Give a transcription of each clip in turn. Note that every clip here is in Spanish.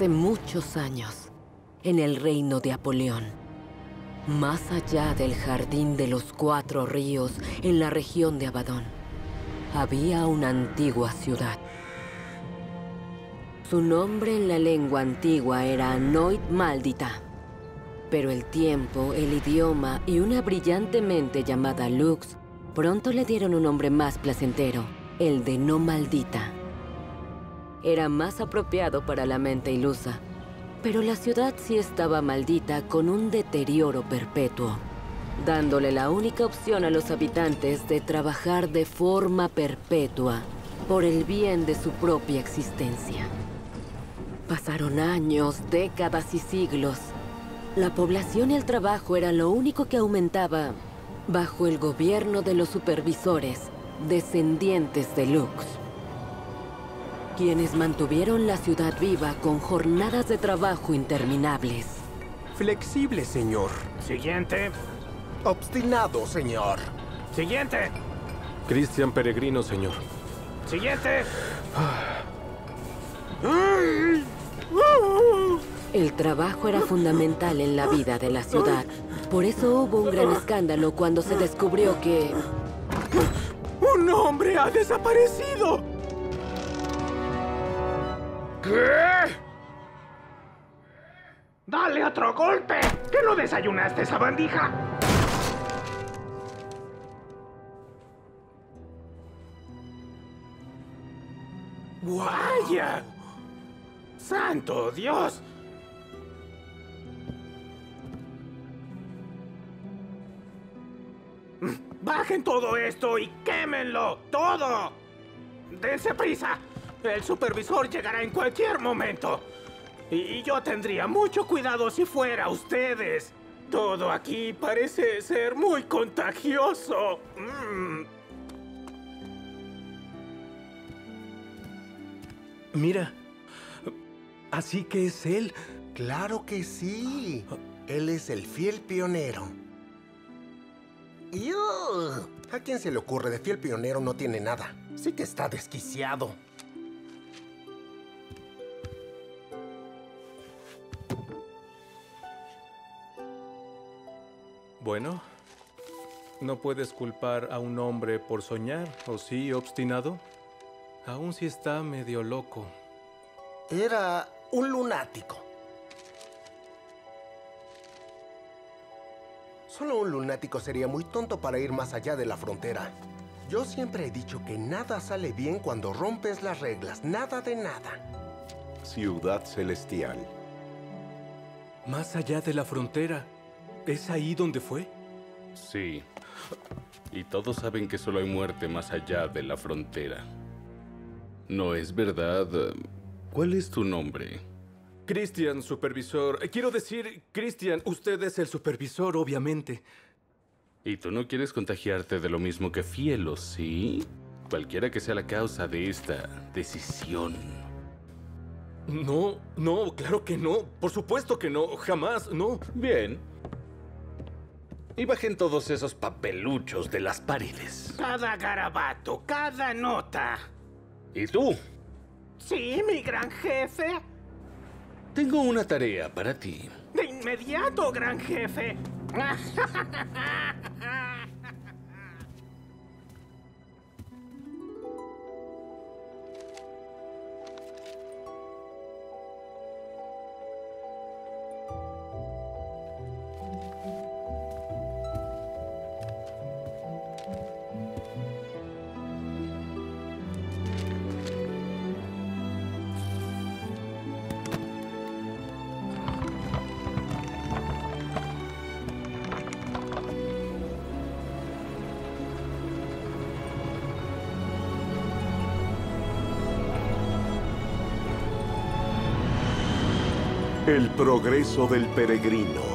Hace muchos años, en el reino de Apolión, más allá del jardín de los cuatro ríos en la región de Abadón, había una antigua ciudad. Su nombre en la lengua antigua era Noit Maldita. Pero el tiempo, el idioma y una brillante mente llamada Lux pronto le dieron un nombre más placentero, el de No Maldita. Era más apropiado para la mente ilusa, pero la ciudad sí estaba maldita con un deterioro perpetuo, dándole la única opción a los habitantes de trabajar de forma perpetua por el bien de su propia existencia. Pasaron años, décadas y siglos. La población y el trabajo era lo único que aumentaba bajo el gobierno de los supervisores, descendientes de Lux. Quienes mantuvieron la ciudad viva con jornadas de trabajo interminables. Flexible, señor. Siguiente. Obstinado, señor. Siguiente. Cristian Peregrino, señor. Siguiente. El trabajo era fundamental en la vida de la ciudad. Por eso hubo un gran escándalo cuando se descubrió que... ¡Un hombre ha desaparecido! ¡Dale otro golpe! ¿Qué no desayunaste esa bandija? ¡Vaya! ¡Santo Dios! ¡Bajen todo esto y quémenlo! ¡Todo! ¡Dense prisa! El supervisor llegará en cualquier momento. Y yo tendría mucho cuidado si fuera ustedes. Todo aquí parece ser muy contagioso. Mm. Mira. Así que es él. Claro que sí. Él es el fiel pionero. ¡Iu! ¿A quién se le ocurre? De fiel pionero no tiene nada. Sí que está desquiciado. Bueno, no puedes culpar a un hombre por soñar, ¿o sí, obstinado? Aún si está medio loco. Era un lunático. Solo un lunático sería muy tonto para ir más allá de la frontera. Yo siempre he dicho que nada sale bien cuando rompes las reglas. Nada de nada. Ciudad Celestial. Más allá de la frontera. ¿Es ahí donde fue? Sí. Y todos saben que solo hay muerte más allá de la frontera. ¿No es verdad? ¿Cuál es tu nombre? Cristian, supervisor. Eh, Quiero decir, Cristian, usted es el supervisor, obviamente. ¿Y tú no quieres contagiarte de lo mismo que Fielo, sí? Cualquiera que sea la causa de esta decisión. No, no, claro que no. Por supuesto que no. Jamás, no. Bien. Y bajen todos esos papeluchos de las paredes. Cada garabato, cada nota. ¿Y tú? Sí, mi gran jefe. Tengo una tarea para ti. De inmediato, gran jefe. El progreso del peregrino.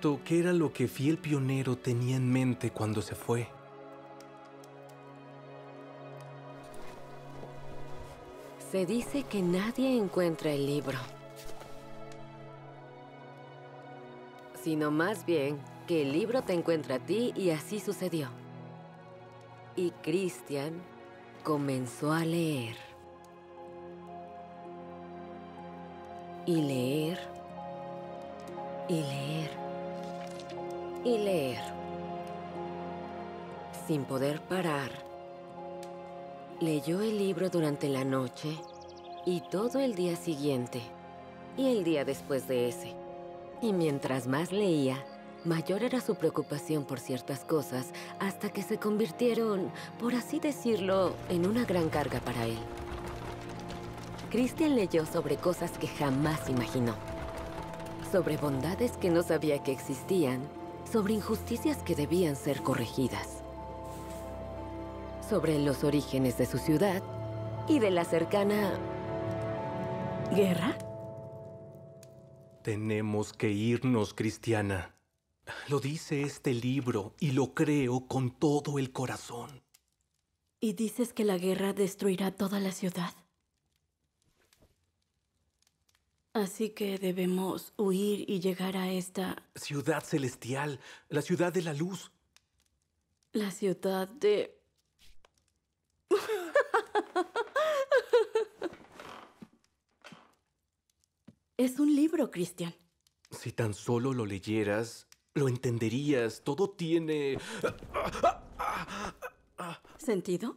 Qué era lo que Fiel Pionero tenía en mente cuando se fue. Se dice que nadie encuentra el libro. Sino más bien que el libro te encuentra a ti y así sucedió. Y Christian comenzó a leer. Y leer. Y leer. Y leer. Sin poder parar. Leyó el libro durante la noche y todo el día siguiente y el día después de ese. Y mientras más leía, mayor era su preocupación por ciertas cosas hasta que se convirtieron, por así decirlo, en una gran carga para él. Christian leyó sobre cosas que jamás imaginó. Sobre bondades que no sabía que existían, sobre injusticias que debían ser corregidas sobre los orígenes de su ciudad y de la cercana... ¿Guerra? Tenemos que irnos, Cristiana. Lo dice este libro y lo creo con todo el corazón. ¿Y dices que la guerra destruirá toda la ciudad? Así que debemos huir y llegar a esta... Ciudad celestial, la ciudad de la luz. La ciudad de... Es un libro, Cristian. Si tan solo lo leyeras, lo entenderías. Todo tiene... ¿Sentido?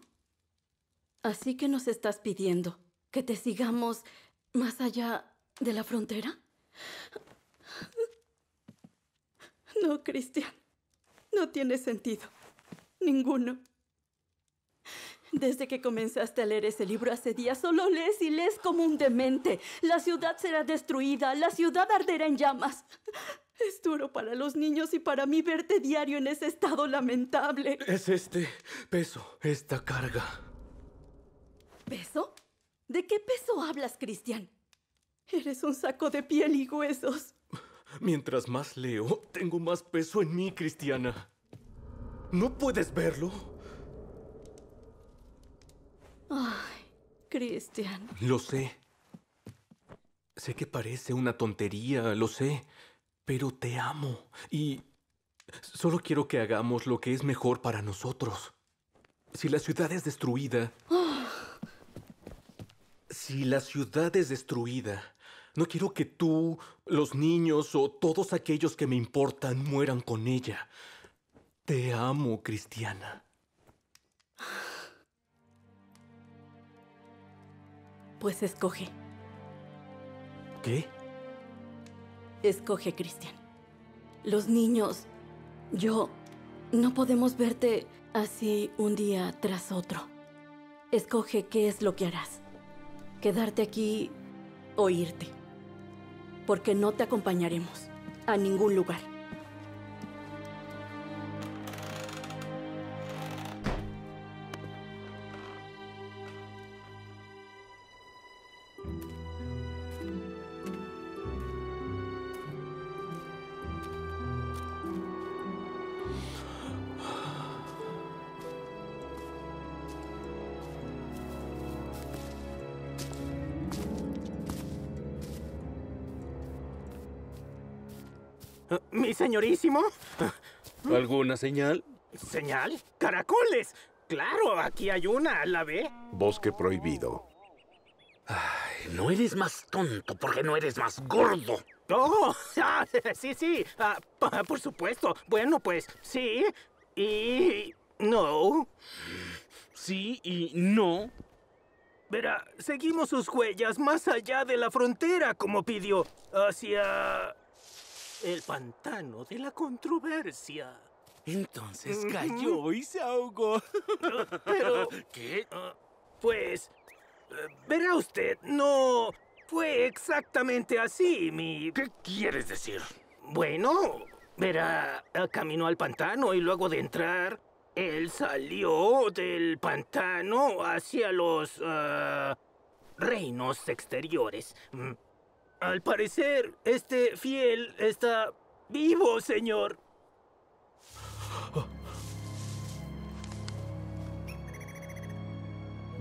Así que nos estás pidiendo que te sigamos más allá de la frontera. No, Cristian. No tiene sentido. Ninguno. Desde que comenzaste a leer ese libro hace días, solo lees y lees como un demente. La ciudad será destruida, la ciudad arderá en llamas. Es duro para los niños y para mí verte diario en ese estado lamentable. Es este peso, esta carga. ¿Peso? ¿De qué peso hablas, Cristian? Eres un saco de piel y huesos. Mientras más leo, tengo más peso en mí, Cristiana. ¿No puedes verlo? Ay, Cristian. Lo sé. Sé que parece una tontería, lo sé, pero te amo y solo quiero que hagamos lo que es mejor para nosotros. Si la ciudad es destruida... Si la ciudad es destruida, no quiero que tú, los niños o todos aquellos que me importan mueran con ella. Te amo, Cristiana. Pues escoge. ¿Qué? Escoge, Cristian. Los niños, yo, no podemos verte así un día tras otro. Escoge qué es lo que harás. Quedarte aquí o irte. Porque no te acompañaremos a ningún lugar. Señorísimo. ¿Alguna señal? ¿Señal? ¡Caracoles! Claro, aquí hay una, ¿la ve? Bosque prohibido. No eres más tonto porque no eres más gordo. ¡Oh! ah, sí, sí. ah, por supuesto. Bueno, pues sí. Y. No. Sí y no. Verá, seguimos sus huellas más allá de la frontera, como pidió. Hacia. El pantano de la controversia. Entonces cayó y se ahogó. Pero. ¿Qué? ah, pues. eh, Verá usted, no. Fue exactamente así, mi. ¿Qué quieres decir? Bueno, verá, eh, caminó al pantano y luego de entrar, él salió del pantano hacia los ah, reinos exteriores. Mm. Al parecer, este fiel está vivo, señor.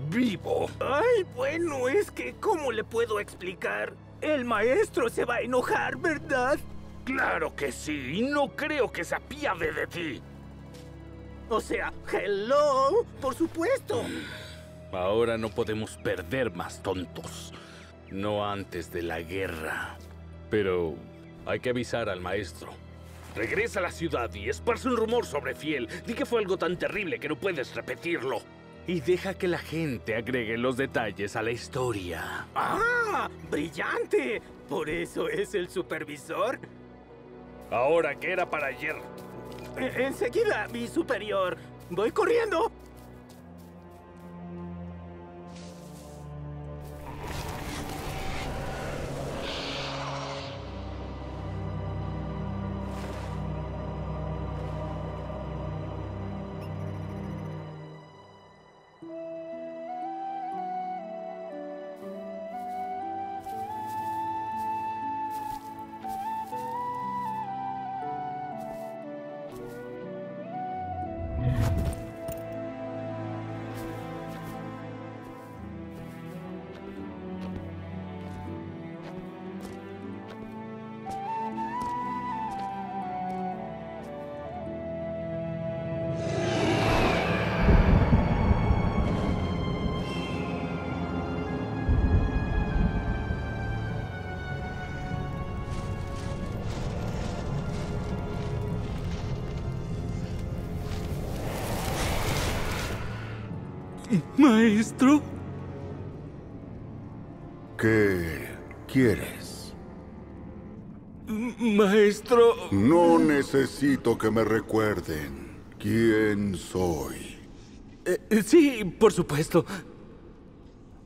¡Vivo! Ay, bueno, es que, ¿cómo le puedo explicar? El maestro se va a enojar, ¿verdad? Claro que sí, y no creo que se apiade de ti. O sea, hello, por supuesto. Ahora no podemos perder más tontos. No antes de la guerra. Pero hay que avisar al maestro. Regresa a la ciudad y esparce un rumor sobre Fiel. Di que fue algo tan terrible que no puedes repetirlo. Y deja que la gente agregue los detalles a la historia. ¡Ah! ¡Brillante! ¿Por eso es el supervisor? Ahora que era para ayer. E- enseguida, mi superior. Voy corriendo. Maestro. ¿Qué quieres? Maestro. No necesito que me recuerden quién soy. Eh, sí, por supuesto.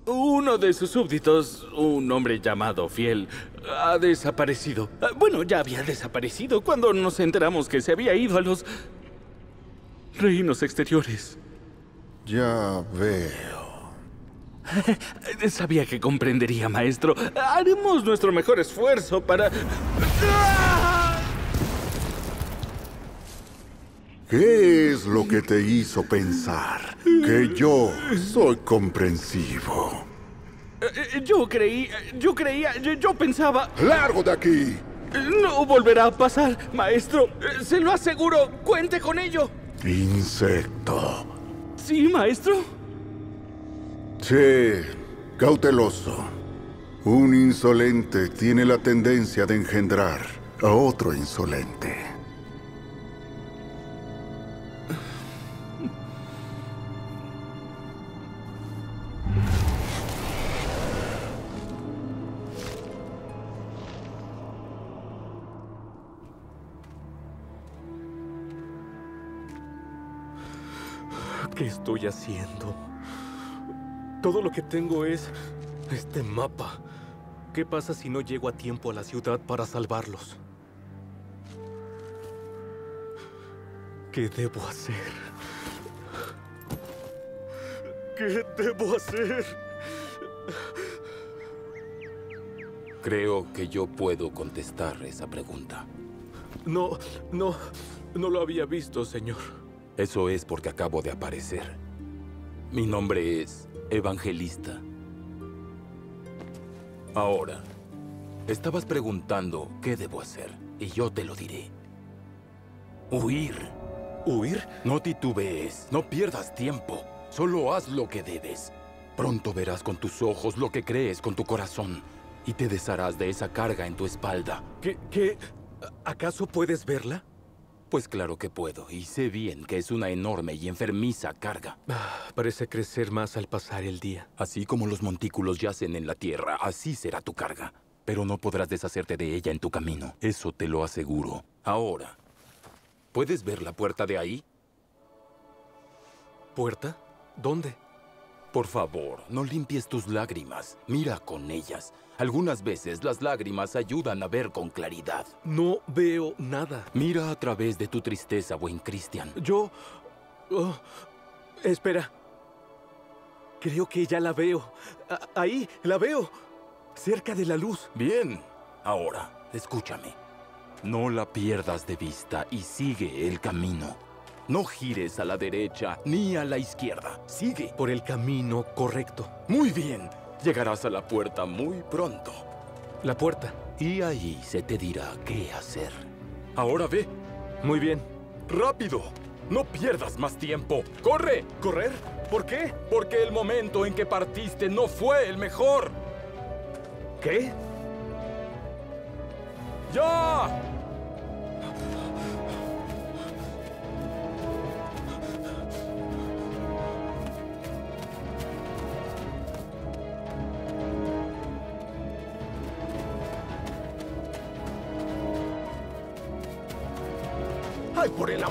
Uno de sus súbditos, un hombre llamado Fiel, ha desaparecido. Ah, Bueno, ya había desaparecido cuando nos enteramos que se había ido a los reinos exteriores. Ya veo. Sabía que comprendería, maestro. Haremos nuestro mejor esfuerzo para... ¿Qué es lo que te hizo pensar que yo soy comprensivo? Eh, Yo creí, yo creía, yo, pensaba... ¡Largo de aquí! No volverá a pasar, maestro. Se lo aseguro. Cuente con ello. Insecto. Sí, maestro. Sí, cauteloso. Un insolente tiene la tendencia de engendrar a otro insolente. ¿Qué estoy haciendo? Todo lo que tengo es este mapa. ¿Qué pasa si no llego a tiempo a la ciudad para salvarlos? ¿Qué debo hacer? ¿Qué debo hacer? Creo que yo puedo contestar esa pregunta. No, no, no lo había visto, señor. Eso es porque acabo de aparecer. Mi nombre es Evangelista. Ahora, estabas preguntando qué debo hacer, y yo te lo diré. Huir. ¿Huir? No titubees, no pierdas tiempo. Solo haz lo que debes. Pronto verás con tus ojos lo que crees con tu corazón, y te desharás de esa carga en tu espalda. ¿Qué, qué? ¿Acaso puedes verla? Pues claro que puedo, y sé bien que es una enorme y enfermiza carga. Ah, Parece crecer más al pasar el día. Así como los montículos yacen en la tierra, así será tu carga. Pero no podrás deshacerte de ella en tu camino. Eso te lo aseguro. Ahora, ¿puedes ver la puerta de ahí? ¿Puerta? ¿Dónde? Por favor, no limpies tus lágrimas. Mira con ellas. Algunas veces las lágrimas ayudan a ver con claridad. No veo nada. Mira a través de tu tristeza, buen Cristian. Yo... oh, espera. Creo que ya la veo. A- ahí, la veo. cerca de la luz. Bien. Ahora, escúchame. No la pierdas de vista y sigue el camino. No gires a la derecha ni a la izquierda. Sigue. Por el camino correcto. Muy bien. Llegarás a la puerta muy pronto. La puerta. Y ahí se te dirá qué hacer. Ahora ve. Muy bien. ¡Rápido! No pierdas más tiempo. ¡Corre! ¿Correr? ¿Por qué? Porque el momento en que partiste no fue el mejor. ¿Qué? ¡Ya!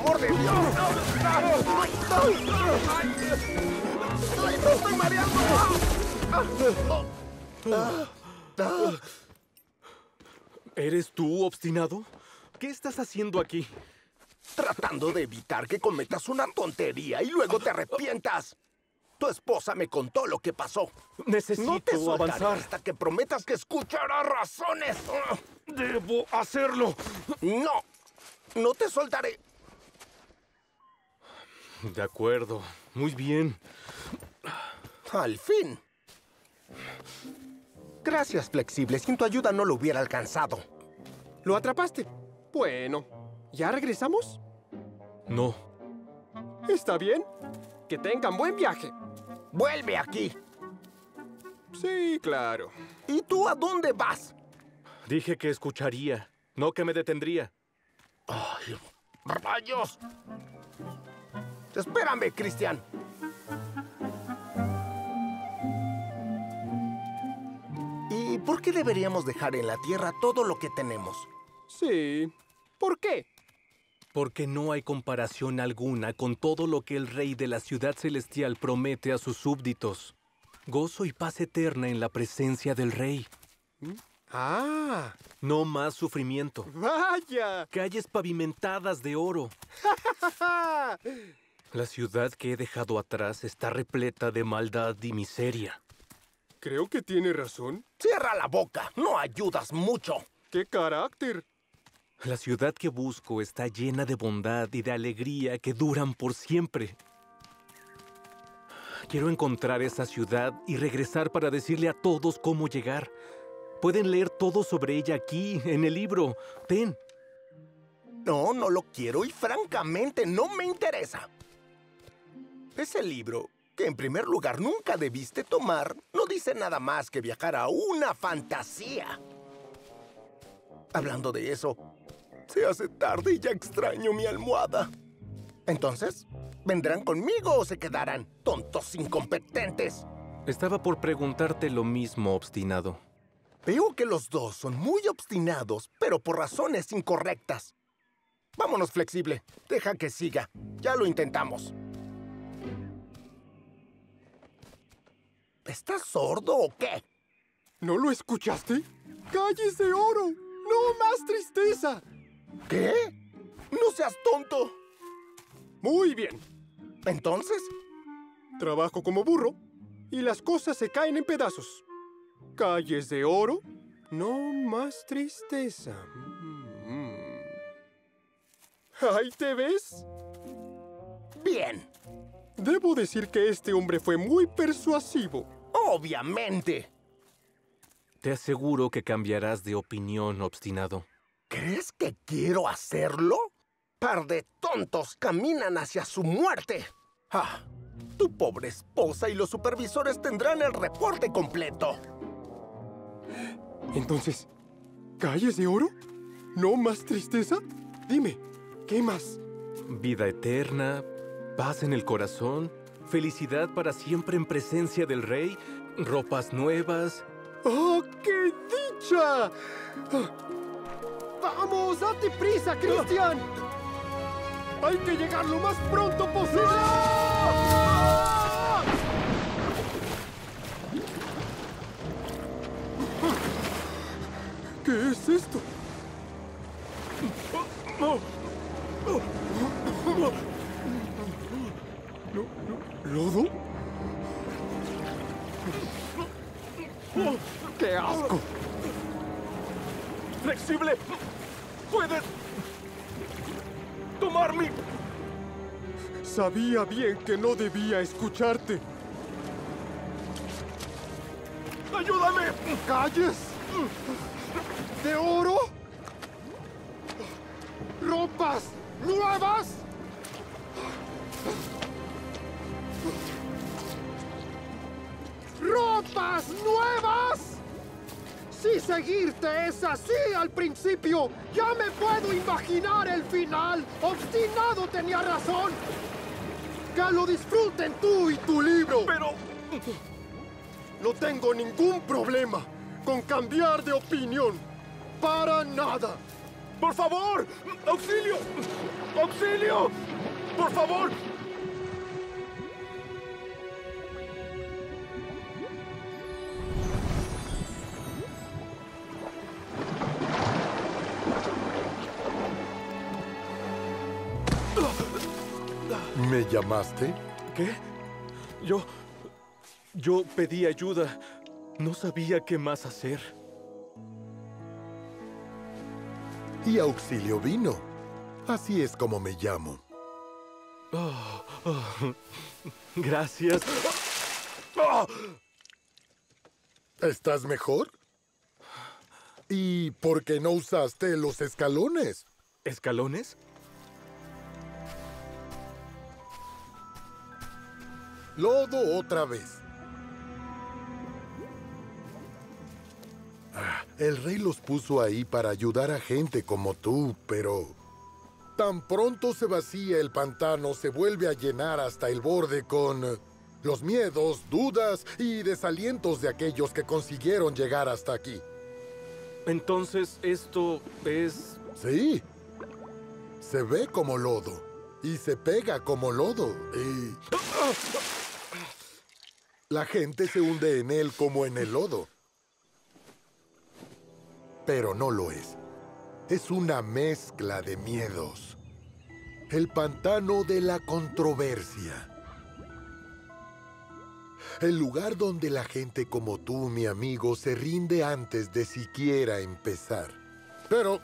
Amor de Dios! ¡Ay, me estoy mareando! ¿Eres tú, obstinado? ¿Qué estás haciendo aquí? Tratando de evitar que cometas una tontería y luego te arrepientas. Tu esposa me contó lo que pasó. Necesito no te avanzar. hasta que prometas que escucharás razones. Debo hacerlo. No, no te soltaré. De acuerdo. Muy bien. Al fin. Gracias, Flexible. Sin tu ayuda no lo hubiera alcanzado. ¿Lo atrapaste? Bueno, ¿ya regresamos? No. Está bien. Que tengan buen viaje. Vuelve aquí. Sí, claro. ¿Y tú a dónde vas? Dije que escucharía, no que me detendría. ¡Ay, rayos! Espérame, Cristian. ¿Y por qué deberíamos dejar en la Tierra todo lo que tenemos? Sí. ¿Por qué? Porque no hay comparación alguna con todo lo que el rey de la ciudad celestial promete a sus súbditos. Gozo y paz eterna en la presencia del rey. Ah. No más sufrimiento. ¡Vaya! Calles pavimentadas de oro. La ciudad que he dejado atrás está repleta de maldad y miseria. Creo que tiene razón. Cierra la boca. No ayudas mucho. ¡Qué carácter! La ciudad que busco está llena de bondad y de alegría que duran por siempre. Quiero encontrar esa ciudad y regresar para decirle a todos cómo llegar. Pueden leer todo sobre ella aquí, en el libro. Ten. No, no lo quiero y francamente no me interesa. Ese libro, que en primer lugar nunca debiste tomar, no dice nada más que viajar a una fantasía. Hablando de eso, se hace tarde y ya extraño mi almohada. Entonces, ¿vendrán conmigo o se quedarán, tontos incompetentes? Estaba por preguntarte lo mismo, obstinado. Veo que los dos son muy obstinados, pero por razones incorrectas. Vámonos, flexible. Deja que siga. Ya lo intentamos. ¿Estás sordo o qué? ¿No lo escuchaste? ¡Calles de oro! ¡No más tristeza! ¿Qué? No seas tonto. Muy bien. Entonces, Trabajo como burro y las cosas se caen en pedazos. Calles de oro, no más tristeza. Mm. ¿Ahí te ves? bien. Debo decir que este hombre fue muy persuasivo. Obviamente. Te aseguro que cambiarás de opinión, obstinado. ¿Crees que quiero hacerlo? Par de tontos caminan hacia su muerte. Ah, tu pobre esposa y los supervisores tendrán el reporte completo. Entonces, ¿calles de oro? ¿No más tristeza? Dime, ¿qué más? Vida eterna, paz en el corazón, felicidad para siempre en presencia del rey, ropas nuevas. ¡Oh, qué dicha! ¡Vamos, date prisa, Cristian! ¡Hay que llegar lo más pronto posible! ¿Qué es esto? ¿Lo- lo- ¿Lodo? ¡Qué asco! ¡Flexible! ¡Puedes tomar mi... Sabía bien que no debía escucharte. ¡Ayúdame! ¿Calles? ¿De oro? ¿Ropas nuevas? ¿Ropas nuevas? Si seguirte es así al principio, ya me puedo imaginar el final. Obstinado tenía razón. Que lo disfruten tú y tu libro. Pero... No tengo ningún problema con cambiar de opinión. Para nada. ¡Por favor! ¡Auxilio! ¡Auxilio! ¡Por favor! ¿Me llamaste? ¿Qué? Yo... Yo pedí ayuda. No sabía qué más hacer. Y auxilio vino. Así es como me llamo. Oh, oh. Gracias. ¿Estás mejor? ¿Y por qué no usaste los escalones? ¿Escalones? Lodo otra vez. Ah, el rey los puso ahí para ayudar a gente como tú, pero... Tan pronto se vacía el pantano, se vuelve a llenar hasta el borde con... los miedos, dudas y desalientos de aquellos que consiguieron llegar hasta aquí. Entonces, esto es... Sí. Se ve como lodo. Y se pega como lodo. Y... La gente se hunde en él como en el lodo. Pero no lo es. Es una mezcla de miedos. El pantano de la controversia. El lugar donde la gente como tú, mi amigo, se rinde antes de siquiera empezar. Pero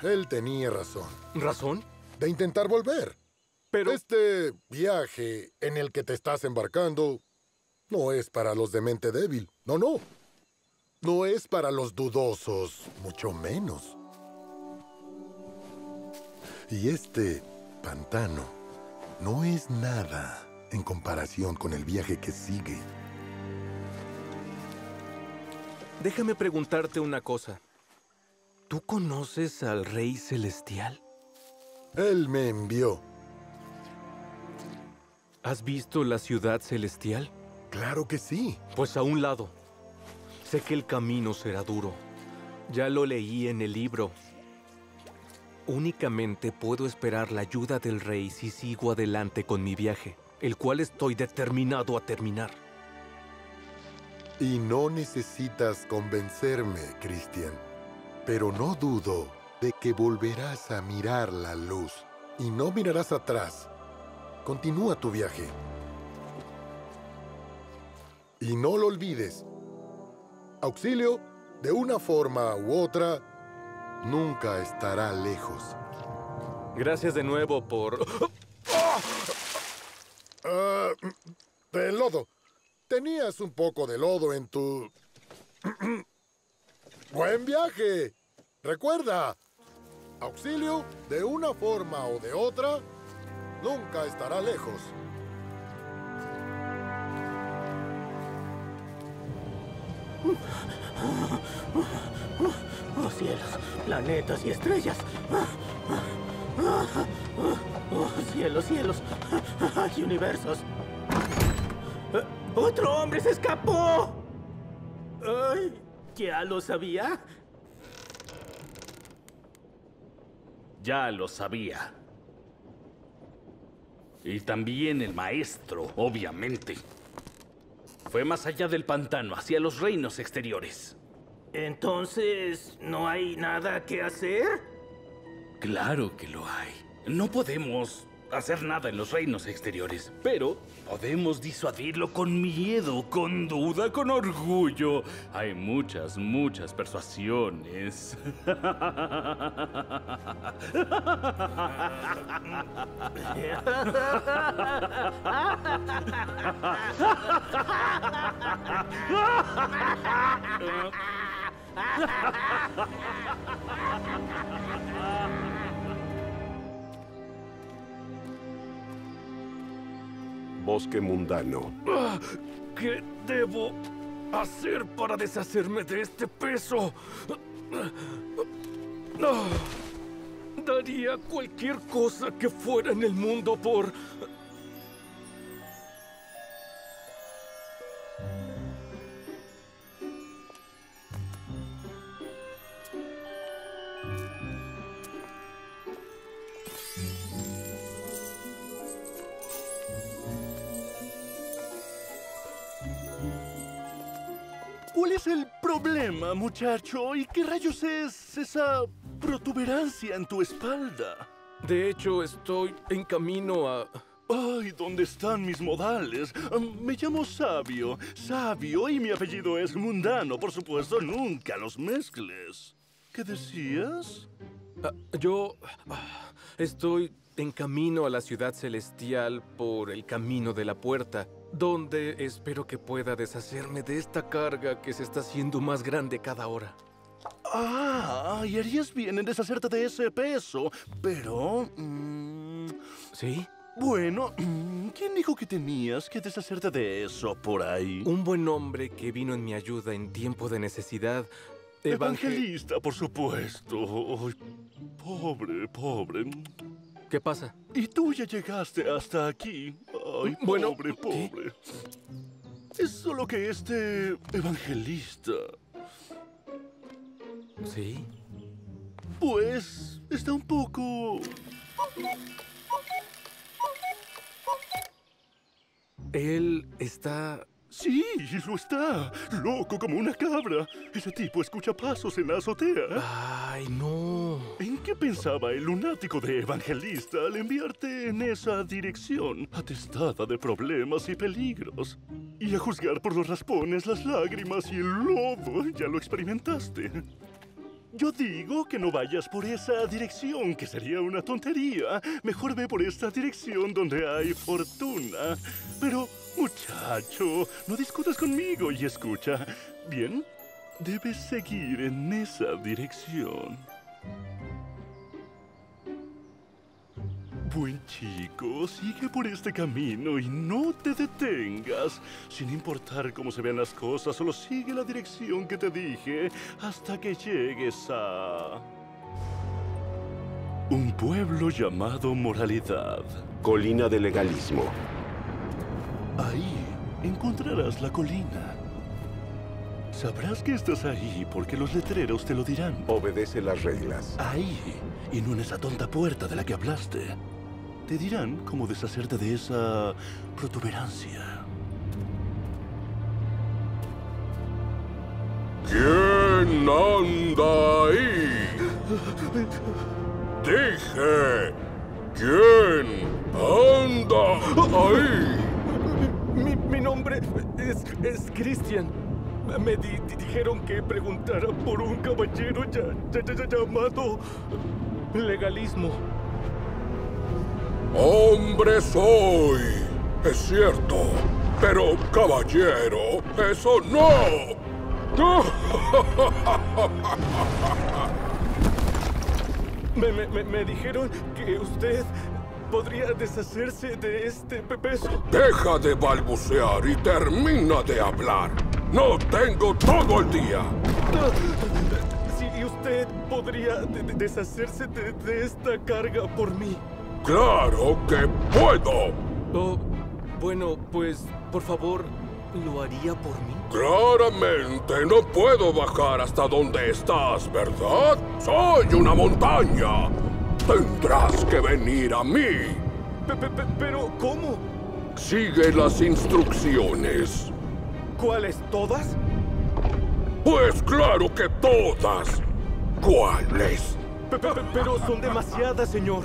él tenía razón. ¿Razón? De intentar volver. Pero... Este viaje en el que te estás embarcando no es para los de mente débil. No, no. No es para los dudosos, mucho menos. Y este pantano no es nada en comparación con el viaje que sigue. Déjame preguntarte una cosa. ¿Tú conoces al Rey Celestial? Él me envió. ¿Has visto la ciudad celestial? Claro que sí. Pues a un lado. Sé que el camino será duro. Ya lo leí en el libro. Únicamente puedo esperar la ayuda del rey si sigo adelante con mi viaje, el cual estoy determinado a terminar. Y no necesitas convencerme, Christian. Pero no dudo de que volverás a mirar la luz y no mirarás atrás. Continúa tu viaje. Y no lo olvides. Auxilio, de una forma u otra, nunca estará lejos. Gracias de nuevo por... Ah, de lodo. Tenías un poco de lodo en tu... ¡Buen viaje! Recuerda, auxilio, de una forma o de otra, nunca estará lejos. Oh cielos, planetas y estrellas. Oh cielos, cielos y universos. ¡Otro hombre se escapó! ¡Ay! ¿Ya lo sabía? Ya lo sabía. Y también el maestro, obviamente. Fue más allá del pantano, hacia los reinos exteriores. Entonces, ¿no hay nada que hacer? Claro que lo hay. No podemos hacer nada en los reinos exteriores, pero podemos disuadirlo con miedo, con duda, con orgullo. Hay muchas, muchas persuasiones. Bosque mundano. Ah, ¿Qué debo hacer para deshacerme de este peso? Ah, Daría cualquier cosa que fuera en el mundo por... ¿Cuál es el problema, muchacho? ¿Y qué rayos es esa protuberancia en tu espalda? De hecho, estoy en camino a... Ay, ¿dónde están mis modales? Um, me llamo Sabio, Sabio, y mi apellido es mundano. Por supuesto, nunca los mezcles. ¿Qué decías? Ah, yo ah, estoy en camino a la ciudad celestial por el camino de la puerta, donde espero que pueda deshacerme de esta carga que se está haciendo más grande cada hora. Ah, y harías bien en deshacerte de ese peso, pero... mm, ¿Sí? bueno, mm, ¿quién dijo que tenías que deshacerte de eso por ahí? Un buen hombre que vino en mi ayuda en tiempo de necesidad. Evangel- Evangelista, por supuesto. Pobre, pobre. ¿Qué pasa? Y tú ya llegaste hasta aquí. Ay, Bueno, pobre, ¿qué? pobre. Es solo que este evangelista, ¿Sí? pues, está un poco... Él está... Sí, lo está. Loco como una cabra. Ese tipo escucha pasos en la azotea. Ay, no. ¿En qué pensaba el lunático de evangelista al enviarte en esa dirección, atestada de problemas y peligros? Y a juzgar por los raspones, las lágrimas y el lodo, ya lo experimentaste. Yo digo que no vayas por esa dirección, que sería una tontería. Mejor ve por esta dirección donde hay fortuna. Pero, muchacho, no discutas conmigo y escucha. Bien, debes seguir en esa dirección. Buen chico, sigue por este camino y no te detengas. Sin importar cómo se vean las cosas, solo sigue la dirección que te dije hasta que llegues a... Un pueblo llamado Moralidad. Colina de legalismo. Ahí encontrarás la colina. Sabrás que estás ahí porque los letreros te lo dirán. Obedece las reglas. Ahí, y no en esa tonta puerta de la que hablaste. Te dirán cómo deshacerte de esa protuberancia. ¿Quién anda ahí? Dije, ¿quién anda ahí? Mi, mi nombre es, es Christian. Me di- di- dijeron que preguntara por un caballero ya- ya- ya- ya- llamado legalismo. Hombre soy, es cierto, pero caballero, eso no. Me, me- me- me dijeron que usted podría deshacerse de este pe- peso. Deja de balbucear y termina de hablar. No tengo todo el día. Si usted podría de- de- deshacerse de, de esta carga por mí. Claro que puedo. Oh, bueno, pues, por favor, ¿lo haría por mí? Claramente no puedo bajar hasta donde estás, ¿verdad? Soy una montaña. Tendrás que venir a mí. Pe- pe- pe- pero, ¿cómo? Sigue las instrucciones. ¿Cuáles? ¿Todas? Pues claro que todas. ¿Cuáles? Pe- pe- pe- pero son demasiadas, señor.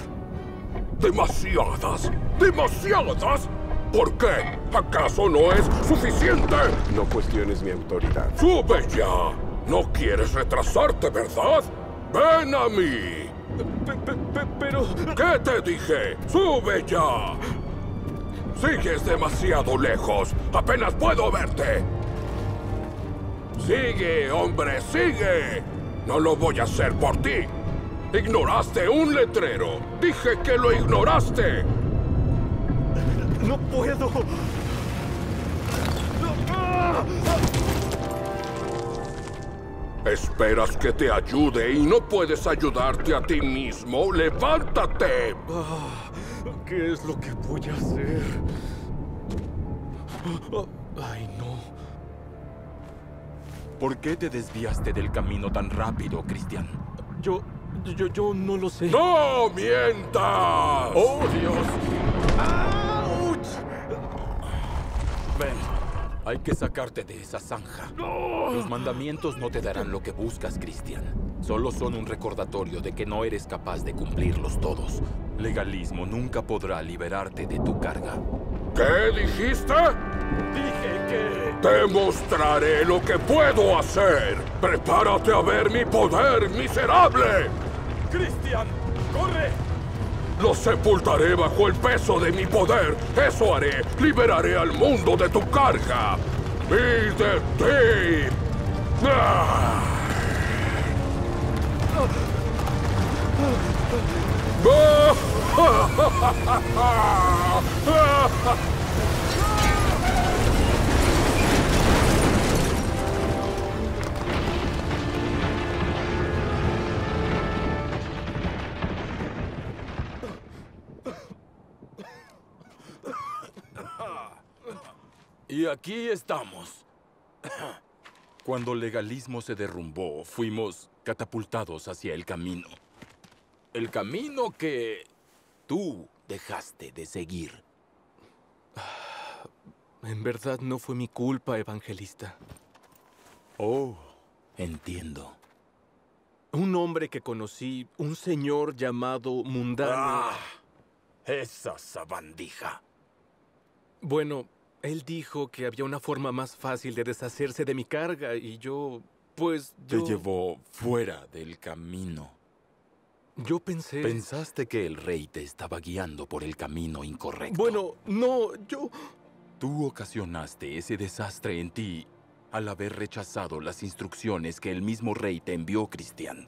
Demasiadas. Demasiadas. ¿Por qué? ¿Acaso no es suficiente? No cuestiones mi autoridad. ¡Sube ya! No quieres retrasarte, ¿verdad? ¡Ven a mí! Pero... ¿Qué te dije? ¡Sube ya! Sigues demasiado lejos. Apenas puedo verte. Sigue, hombre, sigue. No lo voy a hacer por ti. Ignoraste un letrero. Dije que lo ignoraste. No puedo. ¿Esperas que te ayude y no puedes ayudarte a ti mismo? ¡Levántate! Ah, ¿Qué es lo que voy a hacer? Ay, no. ¿Por qué te desviaste del camino tan rápido, Cristian? Yo, yo, yo no lo sé. ¡No mientas! ¡Oh, Dios! Ven, hay que sacarte de esa zanja. Los mandamientos no te darán lo que buscas, Cristian. Solo son un recordatorio de que no eres capaz de cumplirlos todos. Legalismo nunca podrá liberarte de tu carga. ¿Qué dijiste? Dije que... Te mostraré lo que puedo hacer. Prepárate a ver mi poder miserable. Cristian, corre. Lo sepultaré bajo el peso de mi poder. Eso haré. Liberaré al mundo de tu carga. Y de ti. ¡Ah! Y aquí estamos. Cuando el legalismo se derrumbó, fuimos catapultados hacia el camino. El camino que tú dejaste de seguir. En verdad no fue mi culpa, evangelista. Oh, entiendo. Un hombre que conocí, un señor llamado Mundano. Ah, esa sabandija. Bueno, él dijo que había una forma más fácil de deshacerse de mi carga y yo, pues, yo... Te llevó fuera del camino. Yo pensé... Pensaste que el rey te estaba guiando por el camino incorrecto. Bueno, no, yo... Tú ocasionaste ese desastre en ti al haber rechazado las instrucciones que el mismo rey te envió, Cristian.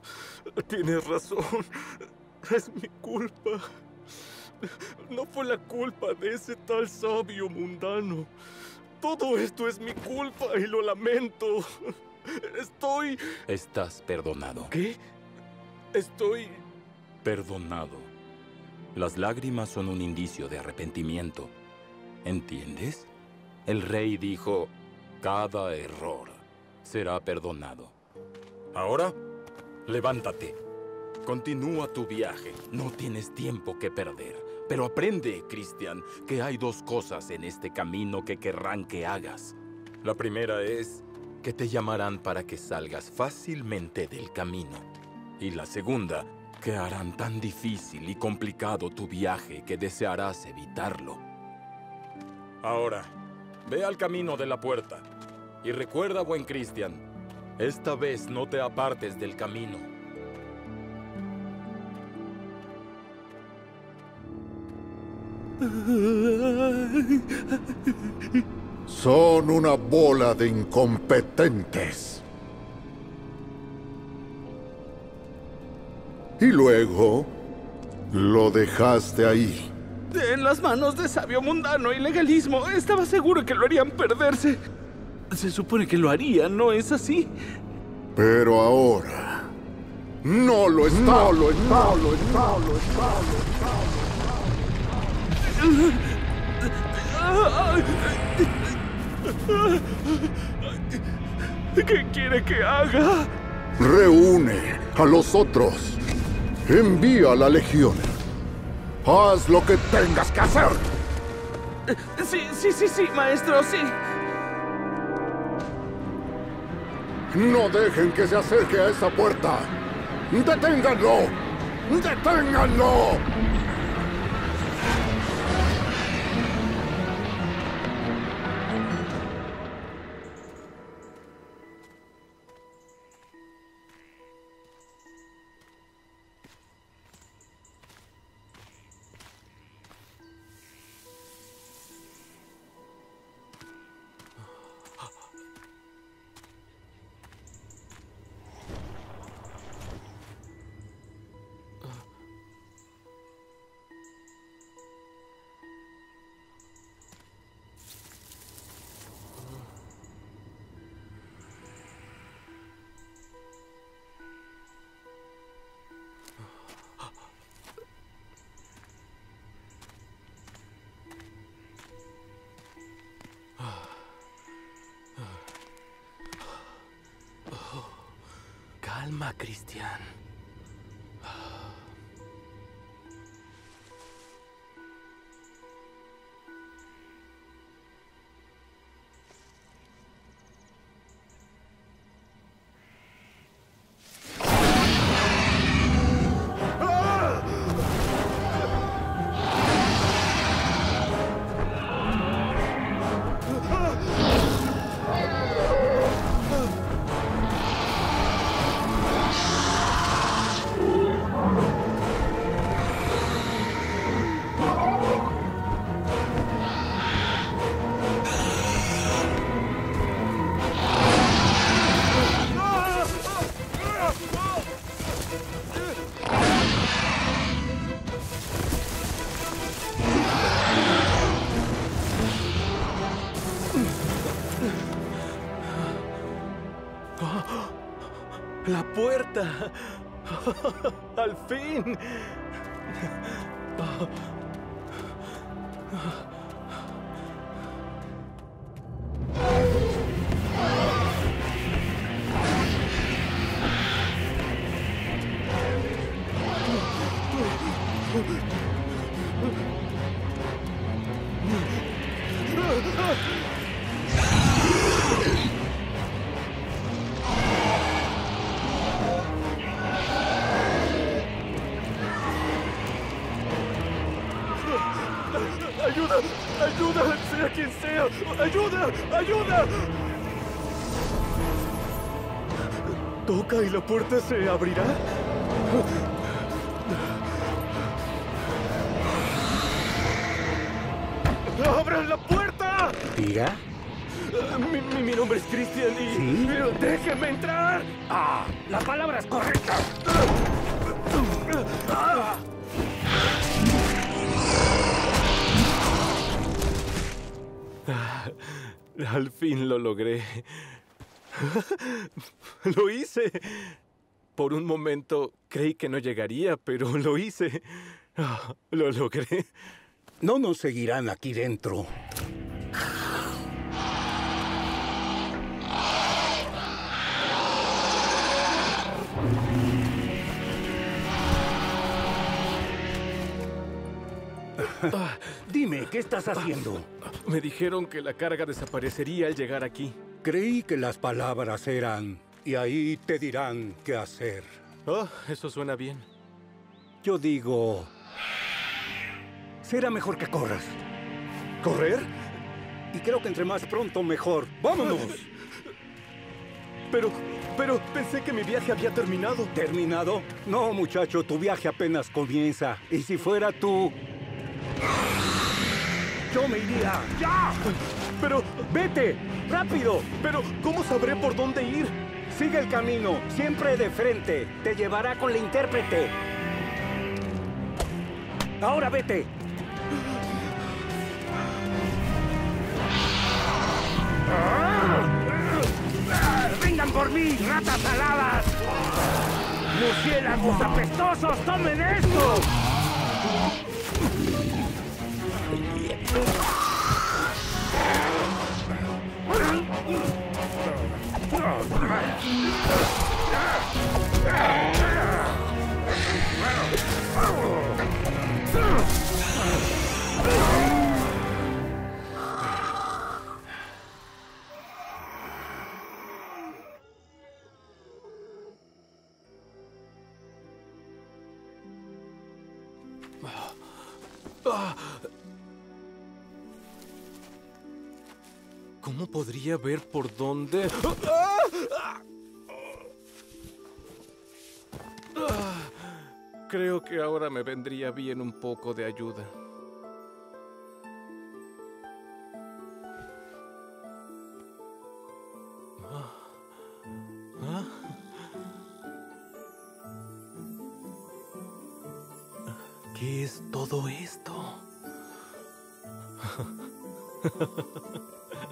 Tienes razón. Es mi culpa. No fue la culpa de ese tal sabio mundano. Todo esto es mi culpa y lo lamento. Estoy... Estás perdonado. ¿Qué? Estoy... Perdonado. Las lágrimas son un indicio de arrepentimiento. ¿Entiendes? El rey dijo, cada error será perdonado. Ahora, levántate. Continúa tu viaje. No tienes tiempo que perder. Pero aprende, Cristian, que hay dos cosas en este camino que querrán que hagas. La primera es que te llamarán para que salgas fácilmente del camino. Y la segunda, que harán tan difícil y complicado tu viaje que desearás evitarlo. Ahora, ve al camino de la puerta. Y recuerda, buen Cristian, esta vez no te apartes del camino. Son una bola de incompetentes. Y luego lo dejaste ahí. En las manos de sabio mundano y legalismo. Estaba seguro que lo harían perderse. Se supone que lo harían, ¿no es así? Pero ahora no lo está. No lo está. No lo está. No lo está. ¿Qué quiere que haga? Reúne a los otros. Envía a la legión. Haz lo que tengas que hacer. Sí, sí, sí, sí, maestro, sí. No dejen que se acerque a esa puerta. ¡Deténganlo! ¡Deténganlo! Cristian. ¡Al fin! Puerta se abrirá. ¡Abran la puerta! ¿Diga? Mi, mi- mi nombre es Cristian y... ¿Sí? Pero ¡Déjenme entrar! Ah, la palabra es correcta. Ah, Al fin lo logré. Lo hice. Por un momento creí que no llegaría, pero lo hice. Ah, Lo logré. No nos seguirán aquí dentro. Dime, ¿qué estás haciendo? Me dijeron que la carga desaparecería al llegar aquí. Creí que las palabras eran, y ahí te dirán qué hacer. Oh, eso suena bien. Yo digo, será mejor que corras. ¿Correr? Y creo que entre más pronto mejor. ¡Vámonos! Pero, pero pensé que mi viaje había terminado. ¿Terminado? No, muchacho, tu viaje apenas comienza. Y si fuera tú... Yo me iría. ¡Ya! Pero, ¡Vete! ¡Rápido! pero, ¿cómo sabré por dónde ir? Sigue el camino, siempre de frente. Te llevará con la intérprete. Ahora vete. ¡Vengan por mí, ratas aladas! ¡Murciélagos apestosos, tomen esto! Ah! ¿Cómo podría ver por dónde? Creo que ahora me vendría bien un poco de ayuda. ¿Qué es todo esto?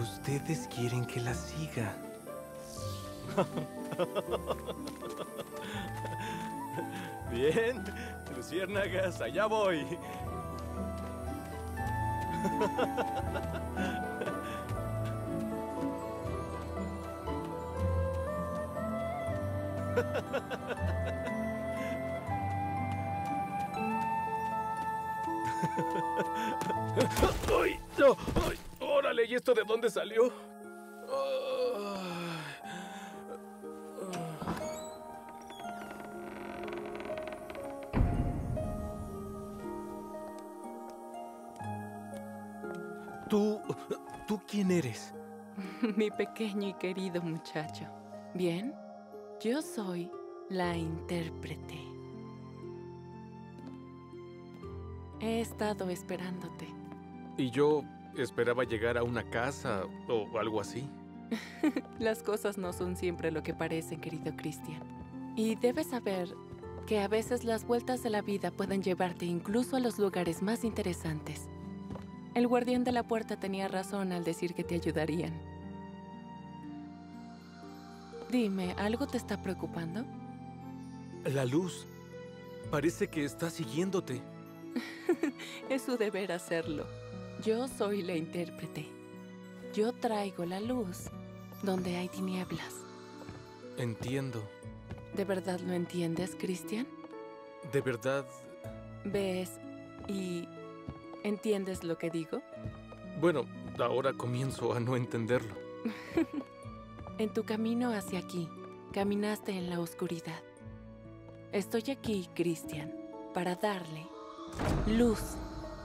Ustedes quieren que la siga. Bien, luciérnagas, allá voy. ¡Ay! no, ¡Ay! ¿Y esto de dónde salió? ¿Tú... ¿Tú quién eres? Mi pequeño y querido muchacho. Bien, yo soy la intérprete. He estado esperándote. Y yo esperaba llegar a una casa o algo así. Las cosas no son siempre lo que parecen, querido Christian. Y debes saber que a veces las vueltas de la vida pueden llevarte incluso a los lugares más interesantes. El guardián de la puerta tenía razón al decir que te ayudarían. Dime, ¿algo te está preocupando? La luz. Parece que está siguiéndote. es su deber hacerlo. Yo soy la intérprete. Yo traigo la luz donde hay tinieblas. Entiendo. ¿De verdad lo entiendes, Christian? ¿De verdad? ¿Ves y entiendes lo que digo? Bueno, ahora comienzo a no entenderlo. en tu camino hacia aquí, caminaste en la oscuridad. Estoy aquí, Christian, para darle luz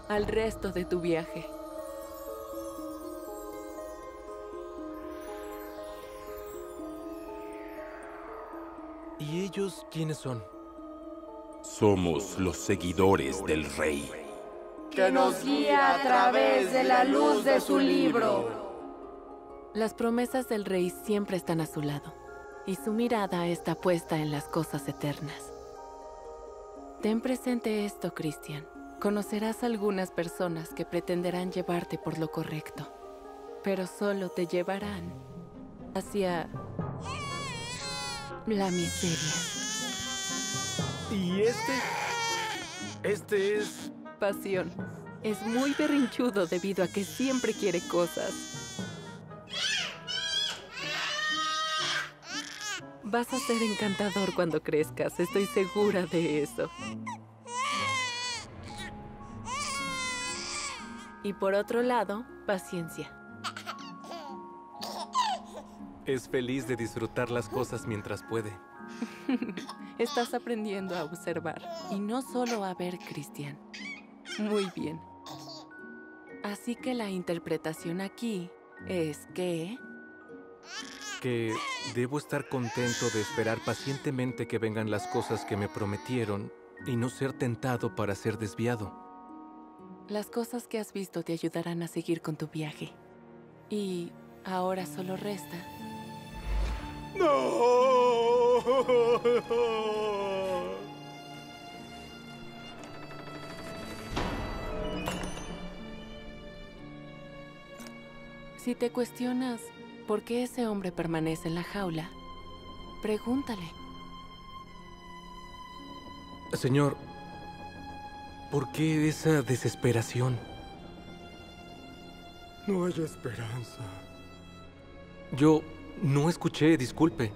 al resto de tu viaje. ¿Y ellos quiénes son? Somos los seguidores del rey. Que nos guía a través de la luz de su libro. Las promesas del rey siempre están a su lado, y su mirada está puesta en las cosas eternas. Ten presente esto, Christian. Conocerás algunas personas que pretenderán llevarte por lo correcto, pero solo te llevarán hacia la miseria. ¿Y este? Este es... Pasión. Es muy berrinchudo debido a que siempre quiere cosas. Vas a ser encantador cuando crezcas, estoy segura de eso. Y por otro lado, paciencia. Es feliz de disfrutar las cosas mientras puede. Estás aprendiendo a observar y no solo a ver, Cristian. Muy bien. Así que la interpretación aquí es que... Que debo estar contento de esperar pacientemente que vengan las cosas que me prometieron y no ser tentado para ser desviado. Las cosas que has visto te ayudarán a seguir con tu viaje. Y ahora solo resta... ¡No! Si te cuestionas por qué ese hombre permanece en la jaula, pregúntale. Señor, ¿Por qué esa desesperación? No hay esperanza. Yo no escuché, disculpe.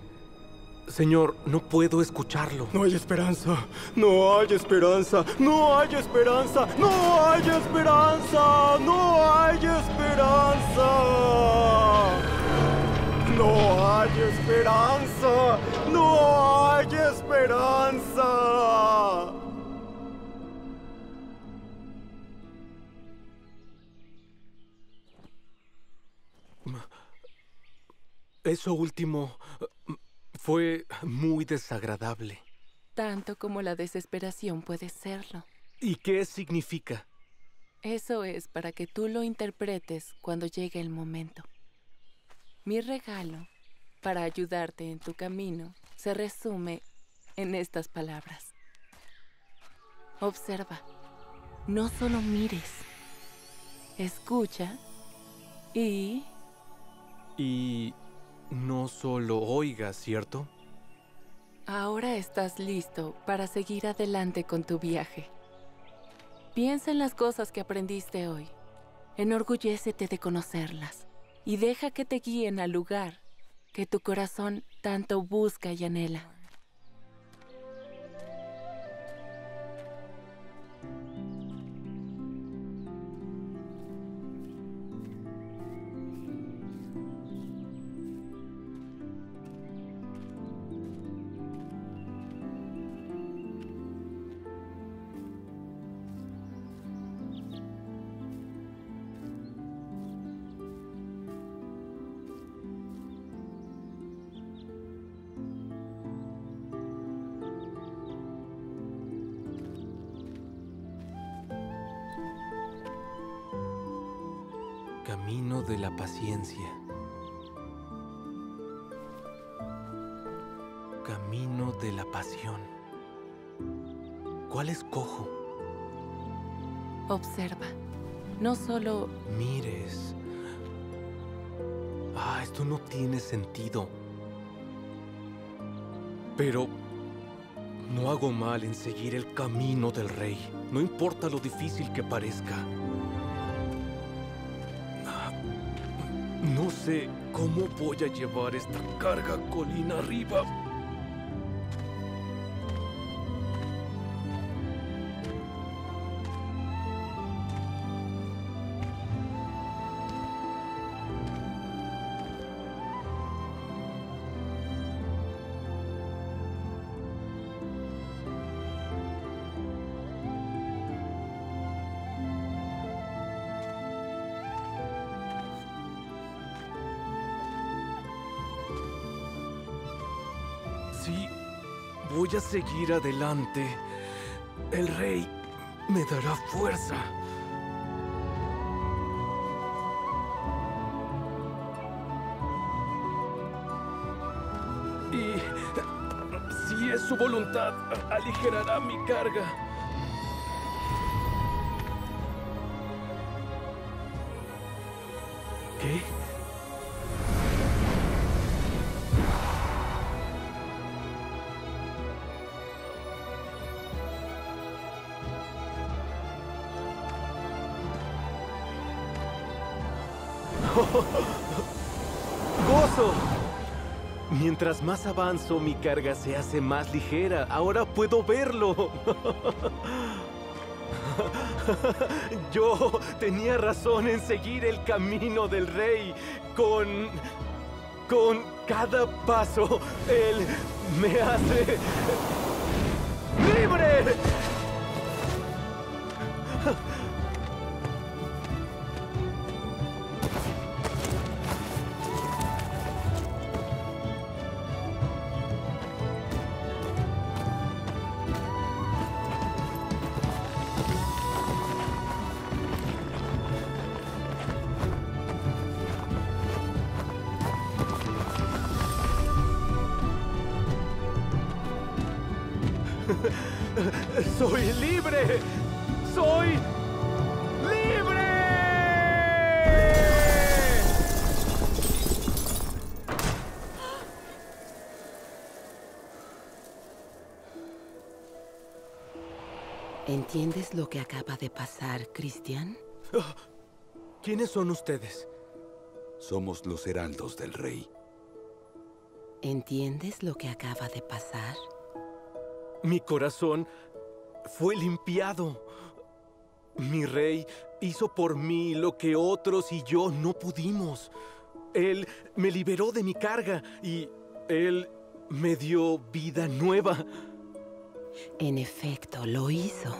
Señor, no puedo escucharlo. No hay esperanza. No hay esperanza. No hay esperanza. No hay esperanza. No hay esperanza. No hay esperanza. No hay esperanza. Eso último mm, fue muy desagradable. Tanto como la desesperación puede serlo. ¿Y qué significa? Eso es para que tú lo interpretes cuando llegue el momento. Mi regalo para ayudarte en tu camino se resume en estas palabras. Observa, no solo mires, escucha y... Y no solo oigas, ¿cierto? Ahora estás listo para seguir adelante con tu viaje. Piensa en las cosas que aprendiste hoy. Enorgullécete de conocerlas y deja que te guíen al lugar que tu corazón tanto busca y anhela. Pero no hago mal en seguir el camino del rey. No importa lo difícil que parezca. Ah, No sé cómo voy a llevar esta carga colina arriba. Seguir adelante. El rey me dará fuerza. Y si es su voluntad, aligerará mi carga. ¿Qué? Más avanzo, mi carga se hace más ligera. Ahora puedo verlo. Yo tenía razón en seguir el camino del rey. Con... Con cada paso, él me hace... ¡Libre! ¡Soy libre! ¡Soy libre! ¿Entiendes lo que acaba de pasar, Cristian? ¿Quiénes son ustedes? Somos los heraldos del rey. ¿Entiendes lo que acaba de pasar? Mi corazón fue limpiado. Mi rey hizo por mí lo que otros y yo no pudimos. Él me liberó de mi carga y él me dio vida nueva. En efecto, lo hizo.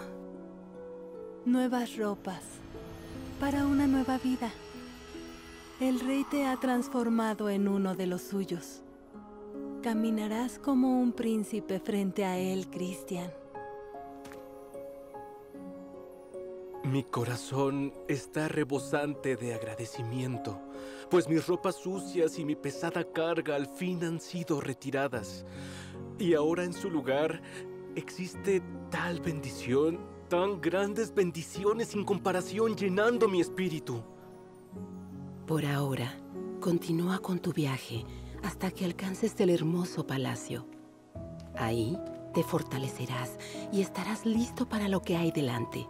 Nuevas ropas para una nueva vida. El rey te ha transformado en uno de los suyos. Caminarás como un príncipe frente a él, Cristian. Mi corazón está rebosante de agradecimiento, pues mis ropas sucias y mi pesada carga al fin han sido retiradas. Y ahora en su lugar existe tal bendición, tan grandes bendiciones sin comparación llenando mi espíritu. Por ahora, continúa con tu viaje hasta que alcances el hermoso palacio. Ahí te fortalecerás y estarás listo para lo que hay delante.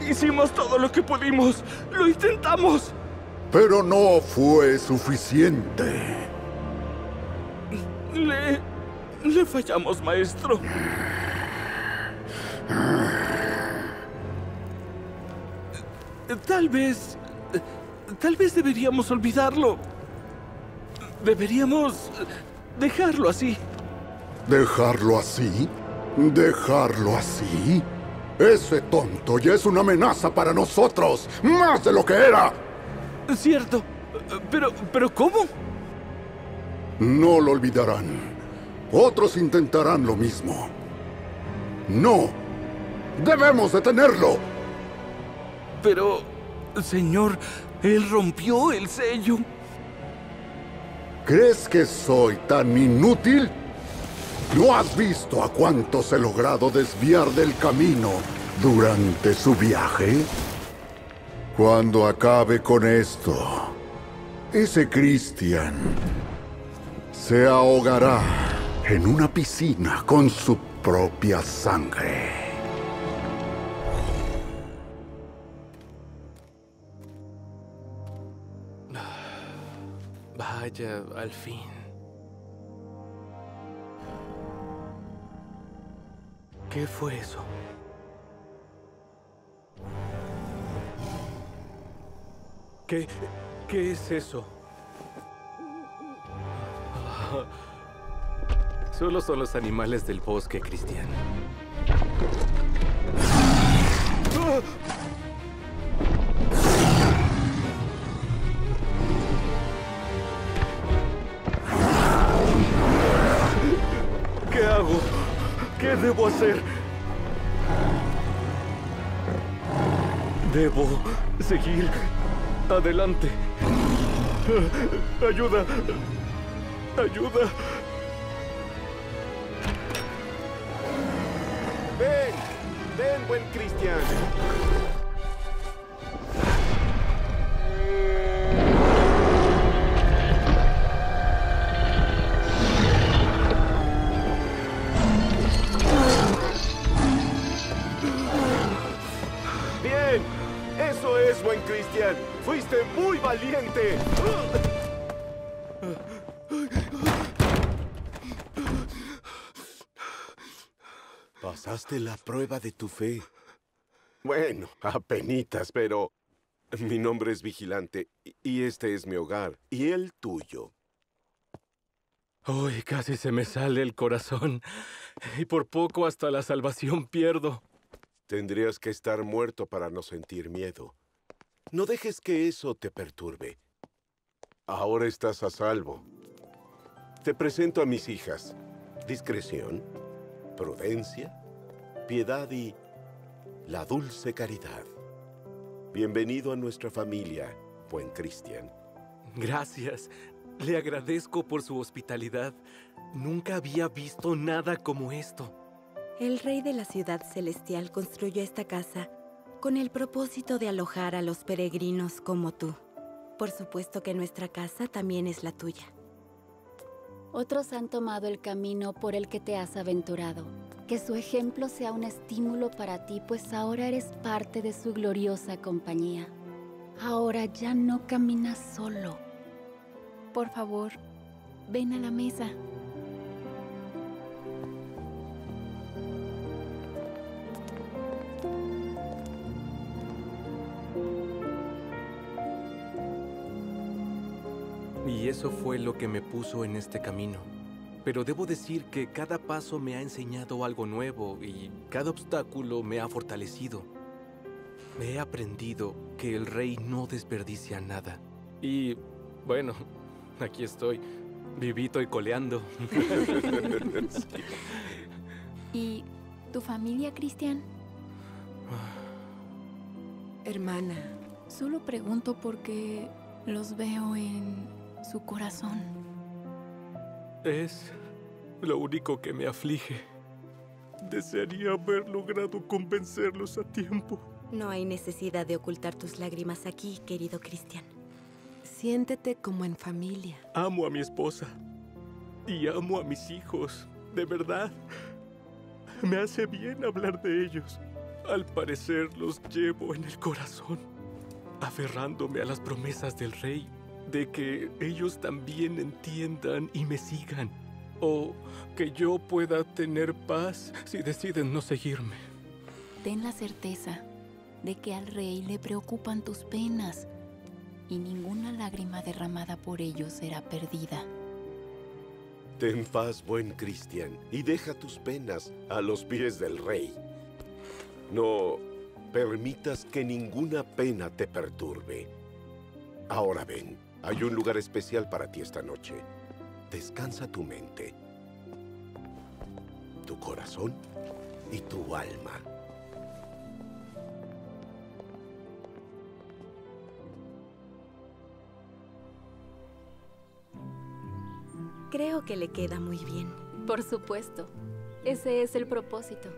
Hicimos todo lo que pudimos. Lo intentamos. Pero no fue suficiente. Le... Le fallamos, maestro. Tal vez... Tal vez deberíamos olvidarlo. Deberíamos dejarlo así. ¿Dejarlo así? ¿Dejarlo así? Ese tonto ya es una amenaza para nosotros, más de lo que era. Cierto, pero, pero ¿cómo? No lo olvidarán. Otros intentarán lo mismo. No. Debemos detenerlo. Pero, señor, él rompió el sello. ¿Crees que soy tan inútil? ¿No has visto a cuántos he logrado desviar del camino durante su viaje? Cuando acabe con esto, ese Christian se ahogará en una piscina con su propia sangre. Al fin. ¿Qué fue eso? ¿Qué, qué es eso? Solo son los animales del bosque, Cristian. Debo hacer? Debo seguir adelante. Ayuda. Ayuda. Ven, ven, buen Cristian. Pasaste la prueba de tu fe. Bueno, apenitas, pero mi nombre es Vigilante y este es mi hogar y el tuyo. Uy, casi se me sale el corazón. Y por poco hasta la salvación pierdo. Tendrías que estar muerto para no sentir miedo. No dejes que eso te perturbe. Ahora estás a salvo. Te presento a mis hijas. Discreción, prudencia, piedad y la dulce caridad. Bienvenido a nuestra familia, buen Cristian. Gracias. Le agradezco por su hospitalidad. Nunca había visto nada como esto. El rey de la ciudad celestial construyó esta casa con el propósito de alojar a los peregrinos como tú. Por supuesto que nuestra casa también es la tuya. Otros han tomado el camino por el que te has aventurado. Que su ejemplo sea un estímulo para ti, pues ahora eres parte de su gloriosa compañía. Ahora ya no caminas solo. Por favor, ven a la mesa. Eso fue lo que me puso en este camino. Pero debo decir que cada paso me ha enseñado algo nuevo y cada obstáculo me ha fortalecido. He aprendido que el rey no desperdicia nada. Y, bueno, aquí estoy, vivito y coleando. ¿Y tu familia, Cristian? Hermana. Solo pregunto porque los veo en su corazón. Es lo único que me aflige. Desearía haber logrado convencerlos a tiempo. No hay necesidad de ocultar tus lágrimas aquí, querido Cristian. Siéntete como en familia. Amo a mi esposa. Y amo a mis hijos. De verdad. Me hace bien hablar de ellos. Al parecer los llevo en el corazón, aferrándome a las promesas del rey de que ellos también entiendan y me sigan, o que yo pueda tener paz si deciden no seguirme. Ten la certeza de que al rey le preocupan tus penas y ninguna lágrima derramada por ellos será perdida. Ten paz, buen Cristian, y deja tus penas a los pies del rey. No permitas que ninguna pena te perturbe. Ahora ven, hay un lugar especial para ti esta noche. Descansa tu mente, tu corazón y tu alma. Creo que le queda muy bien. Por supuesto. Ese es el propósito.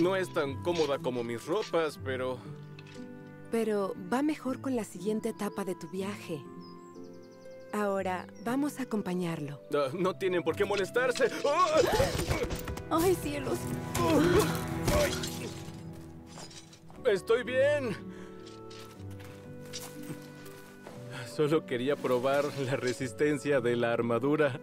No es tan cómoda como mis ropas, pero... Pero va mejor con la siguiente etapa de tu viaje. Ahora, vamos a acompañarlo. Ah, no tienen por qué molestarse. ¡Ay, cielos! Estoy bien. Solo quería probar la resistencia de la armadura.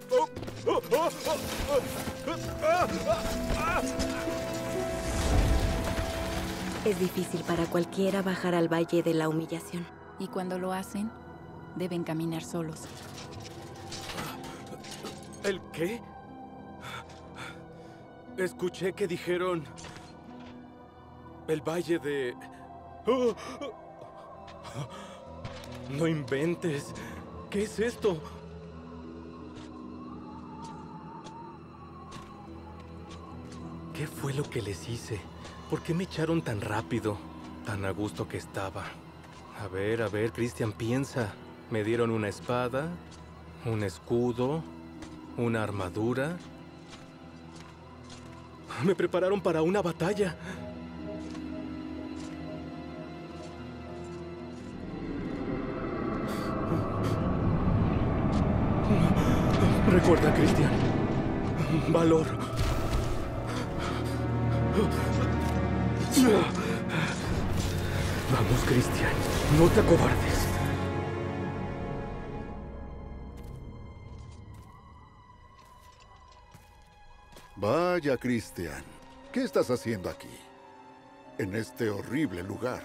Es difícil para cualquiera bajar al valle de la humillación. Y cuando lo hacen, deben caminar solos. ¿El qué? Escuché que dijeron... El valle de... No inventes. ¿Qué es esto? ¿Qué fue lo que les hice? ¿Por qué me echaron tan rápido? Tan a gusto que estaba. A ver, a ver, Cristian, piensa. Me dieron una espada, un escudo, una armadura. Me prepararon para una batalla. Recuerda, Cristian. Valor. Vamos, Cristian. No te acobardes. Vaya, Cristian. ¿Qué estás haciendo aquí? En este horrible lugar.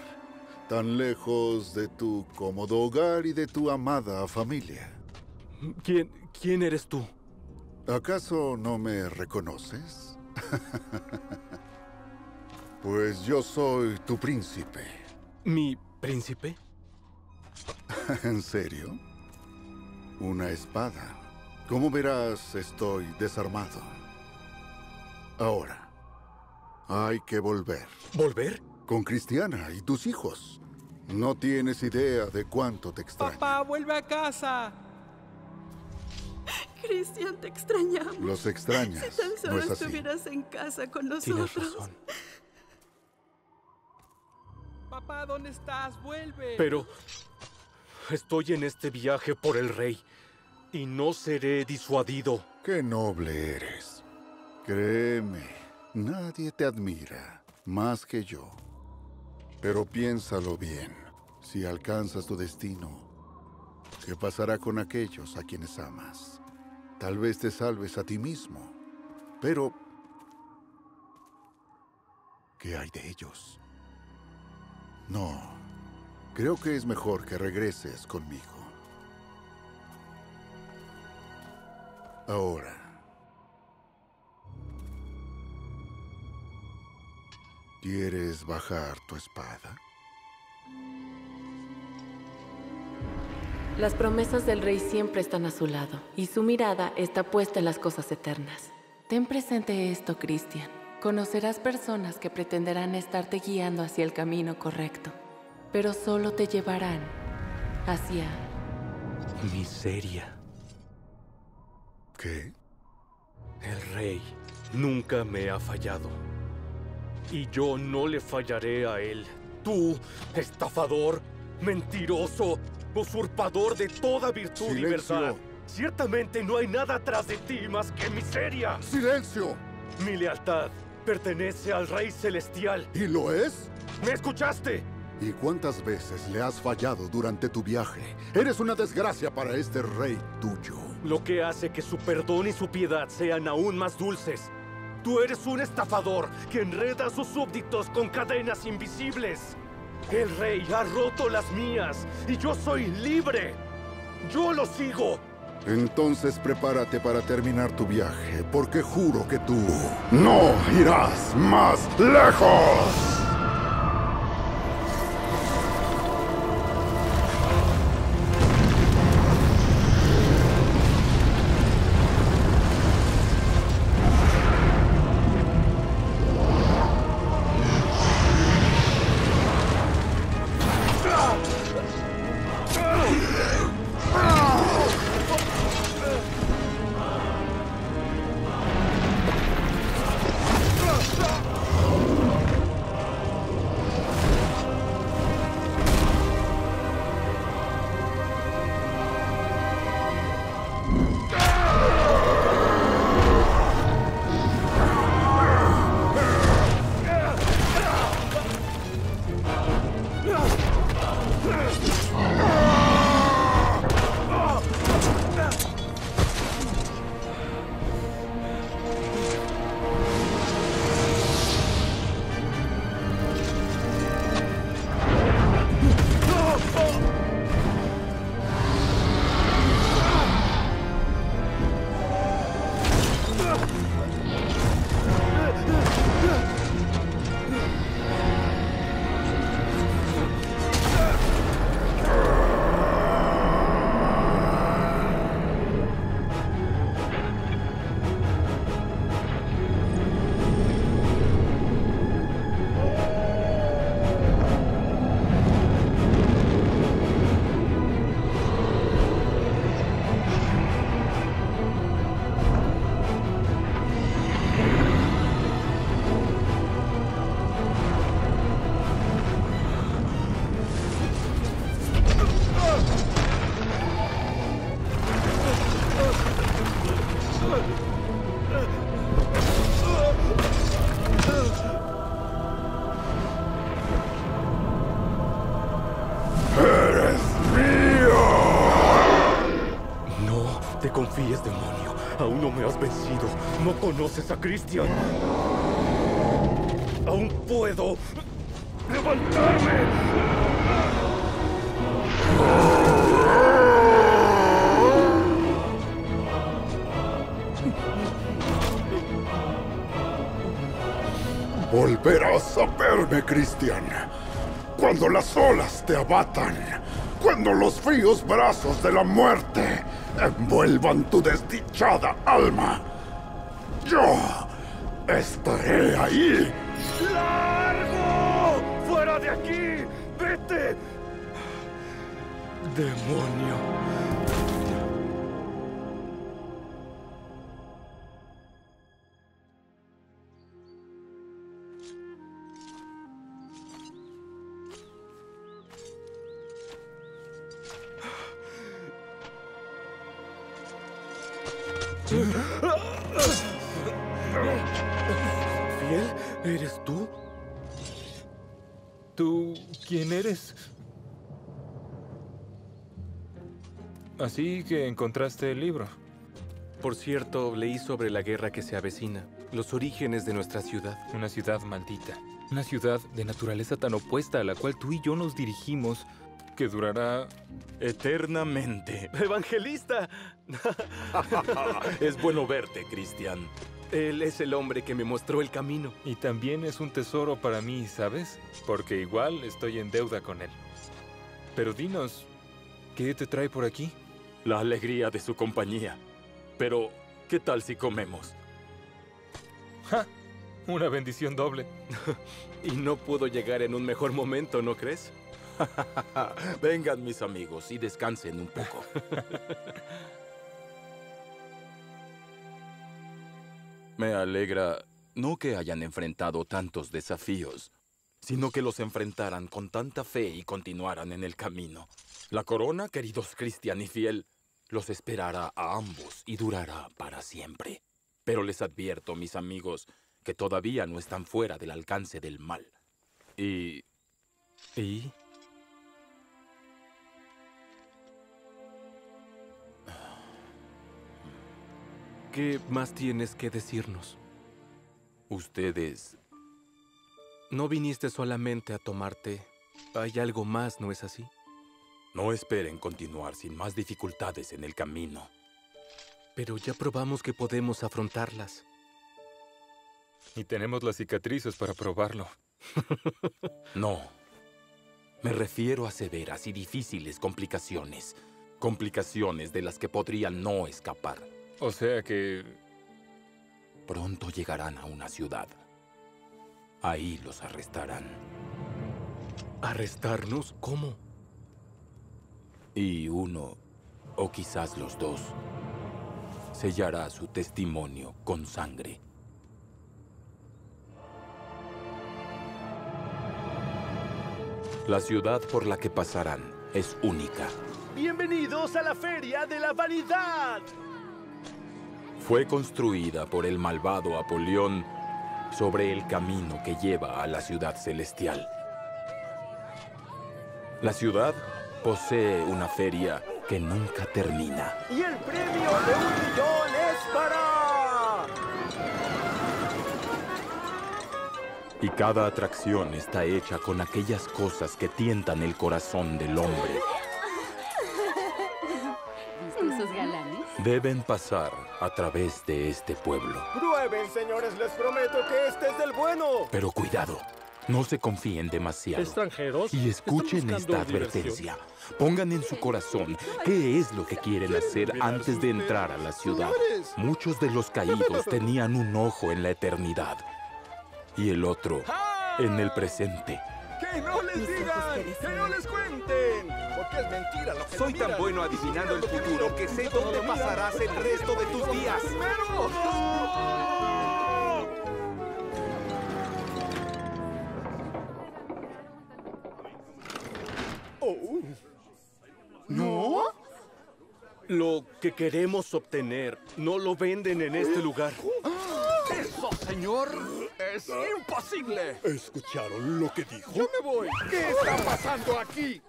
Tan lejos de tu cómodo hogar y de tu amada familia. ¿Quién, quién eres tú? ¿Acaso no me reconoces? pues yo soy tu príncipe. ¿Mi príncipe? ¿En serio? Una espada. Como verás, estoy desarmado. Ahora, hay que volver. ¿Volver? Con Cristiana y tus hijos. No tienes idea de cuánto te extraño. Papá, vuelve a casa. Cristian, te extrañamos. Los extrañas. Si tan solo ¿no es así? estuvieras en casa con nosotros. Tienes razón. Papá, ¿dónde estás? Vuelve. Pero estoy en este viaje por el rey y no seré disuadido. Qué noble eres. Créeme, nadie te admira más que yo. Pero piénsalo bien. Si alcanzas tu destino, ¿qué pasará con aquellos a quienes amas? Tal vez te salves a ti mismo. Pero, ¿qué hay de ellos? No, creo que es mejor que regreses conmigo. Ahora, ¿quieres bajar tu espada? Las promesas del rey siempre están a su lado y su mirada está puesta en las cosas eternas. Ten presente esto, Cristian. Conocerás personas que pretenderán estarte guiando hacia el camino correcto, pero solo te llevarán hacia... Miseria. ¿Qué? El rey nunca me ha fallado. Y yo no le fallaré a él. Tú, estafador, mentiroso, usurpador de toda virtud y Silencio. verdad. Ciertamente no hay nada atrás de ti más que miseria. ¡Silencio! Mi lealtad pertenece al Rey Celestial. ¿Y lo es? ¿Me escuchaste? ¿Y cuántas veces le has fallado durante tu viaje? Eres una desgracia para este rey tuyo. Lo que hace que su perdón y su piedad sean aún más dulces. Tú eres un estafador que enreda a sus súbditos con cadenas invisibles. El rey ha roto las mías y yo soy libre. Yo lo sigo. Entonces prepárate para terminar tu viaje, porque juro que tú no irás más lejos. Christian. Aún puedo levantarme. Volverás a verme, Cristian. Cuando las olas te abatan. Cuando los fríos brazos de la muerte envuelvan tu desdichada alma. Yo estaré ahí. ¡Largo! ¡Fuera de aquí! ¡Vete! Demonio. ¿Tú quién eres? Así que encontraste el libro. Por cierto, leí sobre la guerra que se avecina, los orígenes de nuestra ciudad. Una ciudad maldita. Una ciudad de naturaleza tan opuesta a la cual tú y yo nos dirigimos que durará eternamente. ¡Evangelista! es bueno verte, Cristian. Él es el hombre que me mostró el camino. Y también es un tesoro para mí, ¿sabes? Porque igual estoy en deuda con él. Pero dinos, ¿qué te trae por aquí? La alegría de su compañía. Pero, ¿qué tal si comemos? ¡Ja! Una bendición doble. y no pudo llegar en un mejor momento, ¿no crees? Vengan mis amigos y descansen un poco. Me alegra no que hayan enfrentado tantos desafíos, sino que los enfrentaran con tanta fe y continuaran en el camino. La corona, queridos Cristian y Fiel, los esperará a ambos y durará para siempre. Pero les advierto, mis amigos, que todavía no están fuera del alcance del mal. Y... ¿Y? ¿Qué más tienes que decirnos? Ustedes... No viniste solamente a tomarte. Hay algo más, ¿no es así? No esperen continuar sin más dificultades en el camino. Pero ya probamos que podemos afrontarlas. Y tenemos las cicatrices para probarlo. no. Me refiero a severas y difíciles complicaciones. Complicaciones de las que podrían no escapar. O sea que... Pronto llegarán a una ciudad. Ahí los arrestarán. ¿Arrestarnos? ¿Cómo? Y uno, o quizás los dos, sellará su testimonio con sangre. La ciudad por la que pasarán es única. Bienvenidos a la Feria de la Vanidad. Fue construida por el malvado Apolión sobre el camino que lleva a la ciudad celestial. La ciudad posee una feria que nunca termina. Y el premio de un millón es para... Y cada atracción está hecha con aquellas cosas que tientan el corazón del hombre. Deben pasar a través de este pueblo. Prueben, señores, les prometo que este es del bueno. Pero cuidado, no se confíen demasiado. ¿Extranjeros? Y escuchen esta advertencia. Pongan en su corazón qué es lo que quieren hacer antes de entrar a la ciudad. Muchos de los caídos tenían un ojo en la eternidad y el otro en el presente. ¡Que no les digan! ¡Que no les cuenten! Porque es mentira lo que Soy tan bueno adivinando el futuro que sé dónde pasarás el resto de tus días. Oh. ¿No? Lo que queremos obtener no lo venden en este lugar. ¡Eso, señor! ¡Es imposible! ¿Escucharon lo que dijo? ¡Yo me voy! ¿Qué está pasando aquí?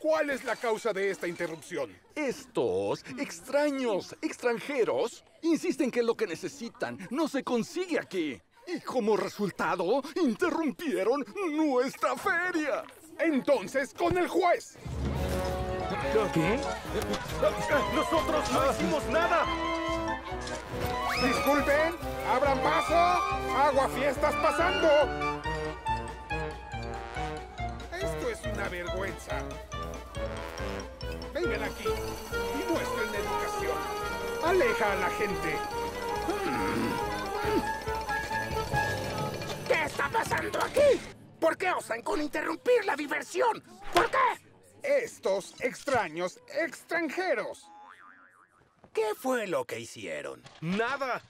¿Cuál es la causa de esta interrupción? Estos extraños extranjeros insisten que lo que necesitan no se consigue aquí. Y como resultado, interrumpieron nuestra feria. Entonces, con el juez. ¿Qué? Nosotros no hicimos nada. Disculpen, abran paso. Agua fiestas pasando. Esto es una vergüenza. Vengan aquí y muestren educación. Aleja a la gente. ¿Qué está pasando aquí? ¿Por qué osan con interrumpir la diversión? ¿Por qué? Estos extraños extranjeros. ¿Qué fue lo que hicieron? Nada.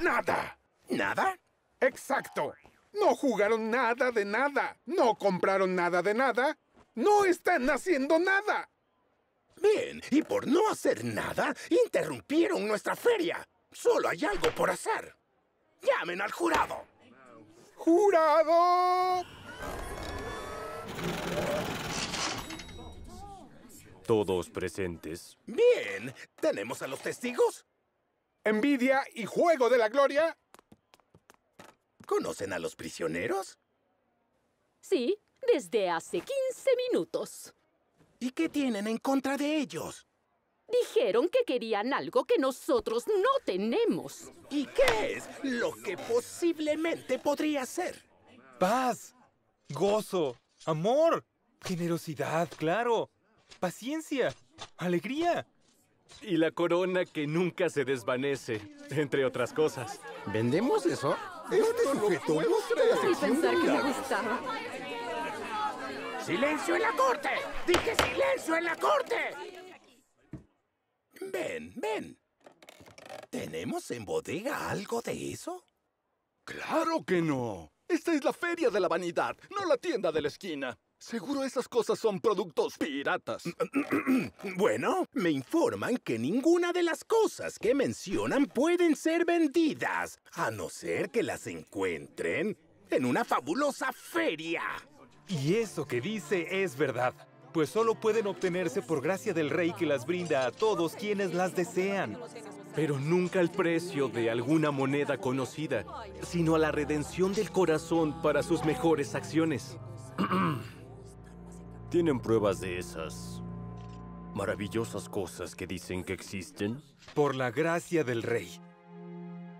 Nada. ¿Nada? Exacto. No jugaron nada de nada. No compraron nada de nada. No están haciendo nada. Bien, y por no hacer nada, interrumpieron nuestra feria. Solo hay algo por hacer. Llamen al jurado. ¡Jurado! Todos presentes. Bien, ¿tenemos a los testigos? Envidia y juego de la gloria. ¿Conocen a los prisioneros? Sí, desde hace 15 minutos. ¿Y qué tienen en contra de ellos? Dijeron que querían algo que nosotros no tenemos. ¿Y qué es lo que posiblemente podría ser? Paz, gozo, amor, generosidad, claro, paciencia, alegría. Y la corona que nunca se desvanece, entre otras cosas. ¿Vendemos eso? Este sujeto no Sin sección pensar que me gustaba. ¡Silencio en la corte! ¡Dije silencio en la corte! Ven, ven. ¿Tenemos en bodega algo de eso? ¡Claro que no! Esta es la Feria de la Vanidad, no la tienda de la esquina. Seguro esas cosas son productos piratas. Bueno, me informan que ninguna de las cosas que mencionan pueden ser vendidas, a no ser que las encuentren en una fabulosa feria. Y eso que dice es verdad, pues solo pueden obtenerse por gracia del rey que las brinda a todos quienes las desean. Pero nunca al precio de alguna moneda conocida, sino a la redención del corazón para sus mejores acciones. ¿Tienen pruebas de esas maravillosas cosas que dicen que existen? Por la gracia del rey.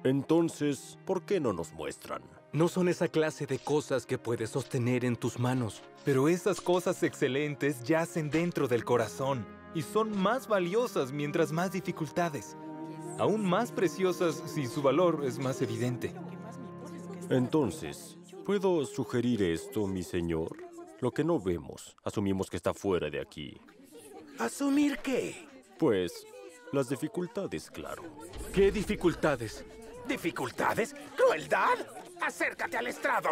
Entonces, ¿por qué no nos muestran? No son esa clase de cosas que puedes sostener en tus manos. Pero esas cosas excelentes yacen dentro del corazón y son más valiosas mientras más dificultades. Aún más preciosas si su valor es más evidente. Entonces, ¿puedo sugerir esto, mi señor? Lo que no vemos, asumimos que está fuera de aquí. ¿Asumir qué? Pues, las dificultades, claro. ¿Qué dificultades? ¿Dificultades? ¿Crueldad? Acércate al estrado.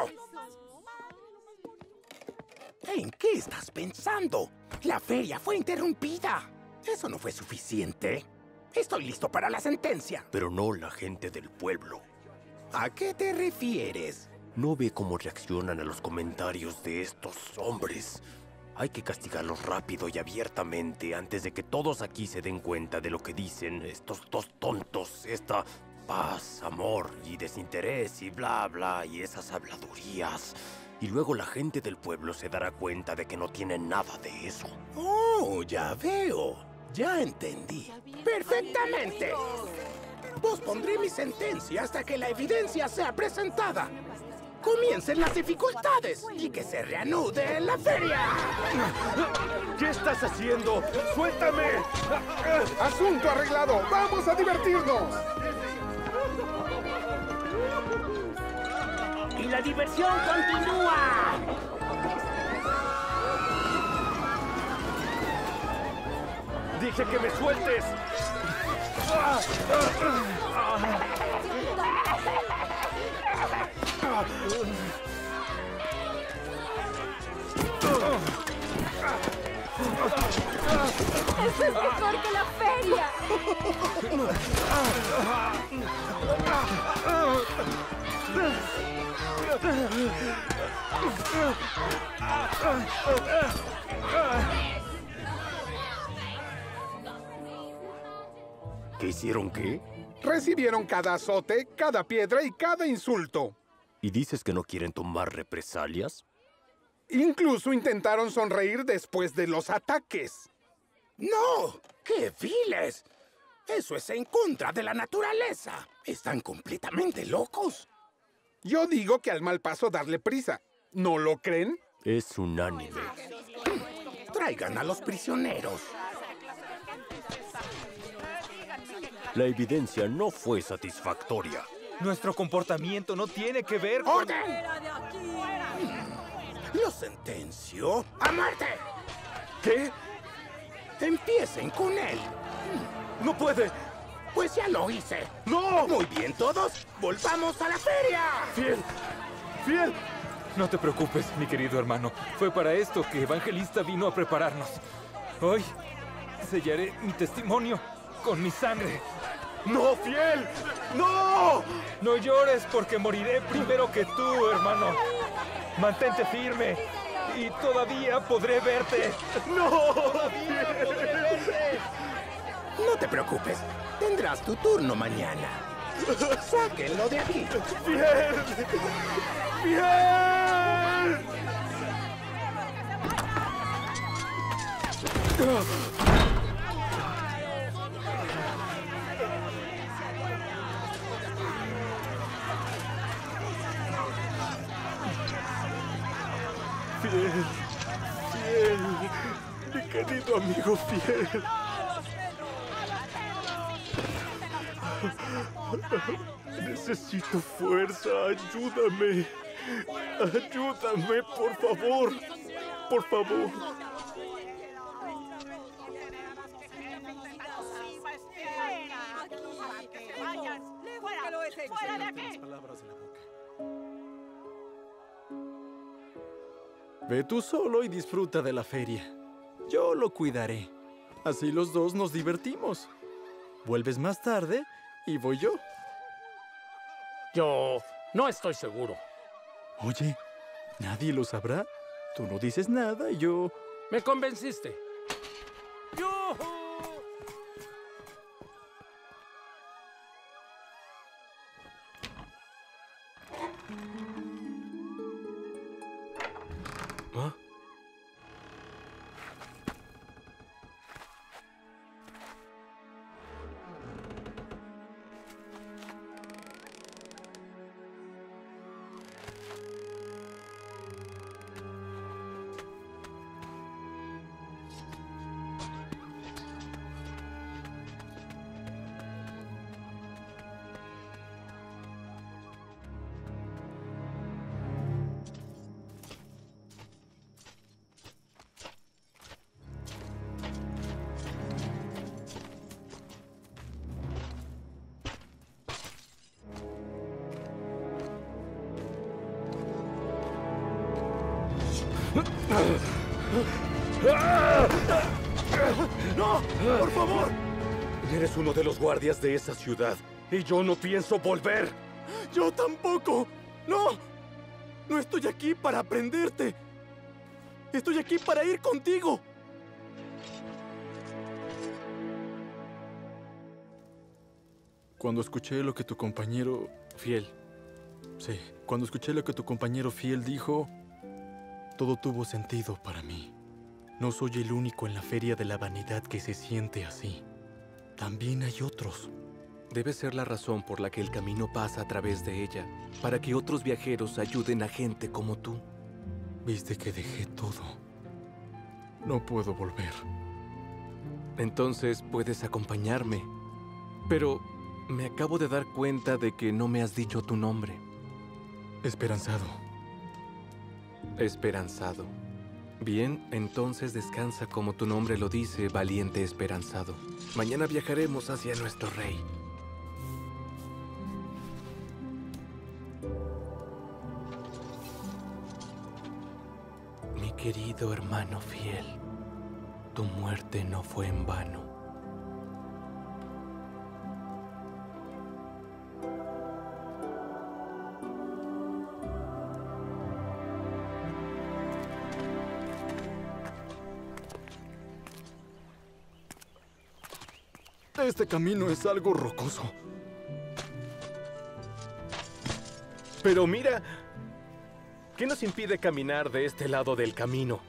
¿En qué estás pensando? La feria fue interrumpida. ¿Eso no fue suficiente? Estoy listo para la sentencia. Pero no la gente del pueblo. ¿A qué te refieres? ¿No ve cómo reaccionan a los comentarios de estos hombres? Hay que castigarlos rápido y abiertamente antes de que todos aquí se den cuenta de lo que dicen estos dos tontos, esta paz, amor y desinterés y bla bla y esas habladurías. Y luego la gente del pueblo se dará cuenta de que no tienen nada de eso. Oh, ya veo. Ya entendí. Perfectamente. Pospondré mi sentencia hasta que la evidencia sea presentada. Comiencen las dificultades y que se reanude la feria. ¿Qué estás haciendo? ¡Suéltame! Asunto arreglado. Vamos a divertirnos. Y la diversión continúa. ¡Dije que me sueltes! ¡Eso es mejor que la feria! ¿Qué hicieron qué? Recibieron cada azote, cada piedra y cada insulto. ¿Y dices que no quieren tomar represalias? Incluso intentaron sonreír después de los ataques. ¡No! ¡Qué viles! Eso es en contra de la naturaleza. Están completamente locos. Yo digo que al mal paso darle prisa. ¿No lo creen? Es unánime. Traigan a los prisioneros. La evidencia no fue satisfactoria. Nuestro comportamiento no tiene que ver con... ¡Orden! Lo sentencio a muerte. ¿Qué? Empiecen con él. ¡No puede! Pues ya lo hice. ¡No! Muy bien, todos. Volvamos a la feria. ¡Fiel! ¡Fiel! No te preocupes, mi querido hermano. Fue para esto que Evangelista vino a prepararnos. Hoy sellaré mi testimonio con mi sangre. ¡No, fiel! ¡No! No llores porque moriré primero que tú, hermano. Mantente firme y todavía podré verte. ¡No! No te preocupes. Tendrás tu turno mañana. Sáquenlo de aquí. ¡Fiel! ¡Fiel! Fiel, fiel, mi querido amigo fiel. Necesito fuerza, ayúdame. Ayúdame, por favor. Por favor. ¡Fuera de aquí! Ve tú solo y disfruta de la feria. Yo lo cuidaré. Así los dos nos divertimos. Vuelves más tarde y voy yo. Yo no estoy seguro. Oye, nadie lo sabrá. Tú no dices nada y yo... Me convenciste. ¿Ah? Guardias de esa ciudad y yo no pienso volver. ¡Yo tampoco! ¡No! No estoy aquí para aprenderte. Estoy aquí para ir contigo. Cuando escuché lo que tu compañero... Fiel. Sí, cuando escuché lo que tu compañero Fiel dijo, todo tuvo sentido para mí. No soy el único en la feria de la vanidad que se siente así. También hay otros. Debe ser la razón por la que el camino pasa a través de ella, para que otros viajeros ayuden a gente como tú. Viste que dejé todo. No puedo volver. Entonces puedes acompañarme. Pero me acabo de dar cuenta de que no me has dicho tu nombre. Esperanzado. Esperanzado. Bien, entonces descansa como tu nombre lo dice, valiente esperanzado. Mañana viajaremos hacia nuestro rey. Mi querido hermano fiel, tu muerte no fue en vano. Este camino es algo rocoso. Pero mira, ¿qué nos impide caminar de este lado del camino?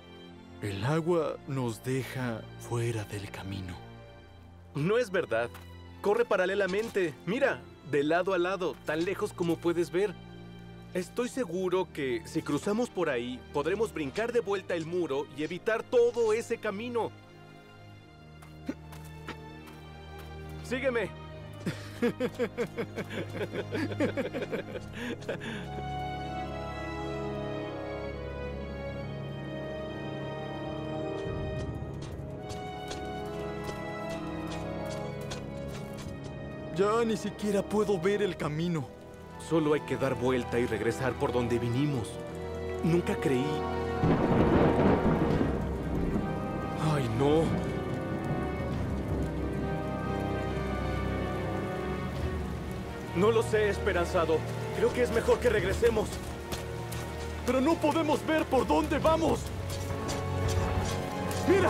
El agua nos deja fuera del camino. No es verdad. Corre paralelamente. Mira, de lado a lado, tan lejos como puedes ver. Estoy seguro que si cruzamos por ahí, podremos brincar de vuelta el muro y evitar todo ese camino. Sígueme. Ya ni siquiera puedo ver el camino. Solo hay que dar vuelta y regresar por donde vinimos. Nunca creí. Ay, no. No lo sé, esperanzado. Creo que es mejor que regresemos. Pero no podemos ver por dónde vamos. ¡Mira!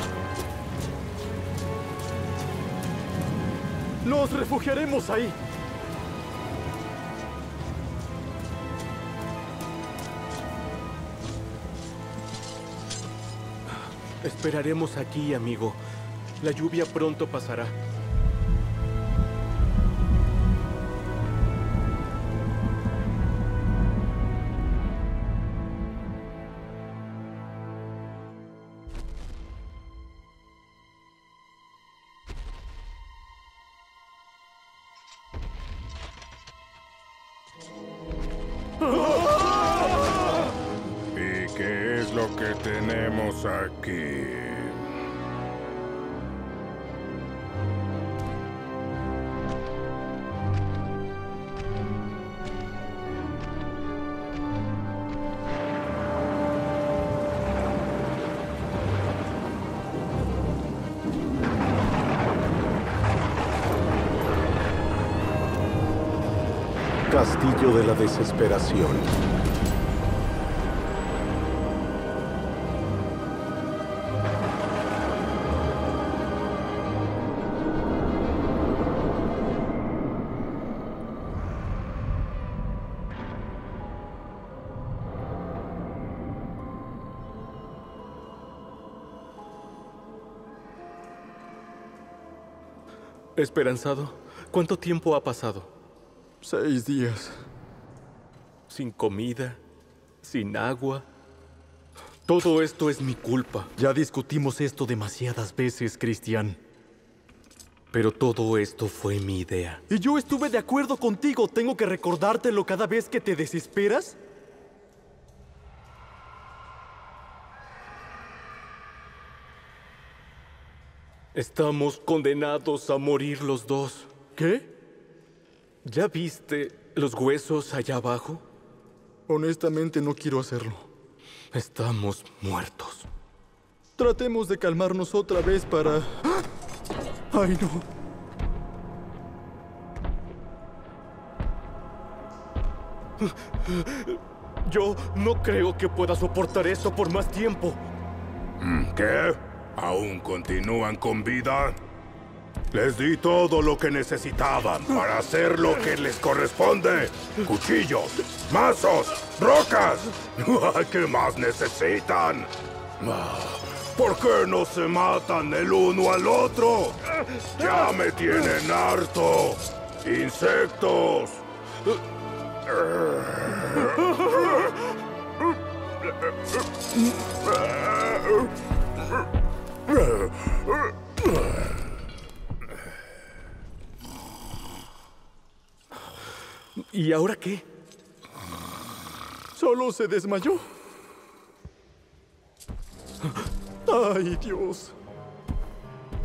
Nos refugiaremos ahí. Esperaremos aquí, amigo. La lluvia pronto pasará. Castillo de la Desesperación. Esperanzado, ¿cuánto tiempo ha pasado? Seis días. Sin comida, sin agua. Todo esto es mi culpa. Ya discutimos esto demasiadas veces, Cristian. Pero todo esto fue mi idea. Y yo estuve de acuerdo contigo. ¿Tengo que recordártelo cada vez que te desesperas? Estamos condenados a morir los dos. ¿Qué? ¿Ya viste los huesos allá abajo? Honestamente no quiero hacerlo. Estamos muertos. Tratemos de calmarnos otra vez para... ¡Ay, no! Yo no creo que pueda soportar esto por más tiempo. ¿Qué? ¿Aún continúan con vida? Les di todo lo que necesitaban para hacer lo que les corresponde. Cuchillos, mazos, rocas. ¿Qué más necesitan? ¿Por qué no se matan el uno al otro? Ya me tienen harto. Insectos. ¿Y ahora qué? Solo se desmayó. ¡Ay, Dios!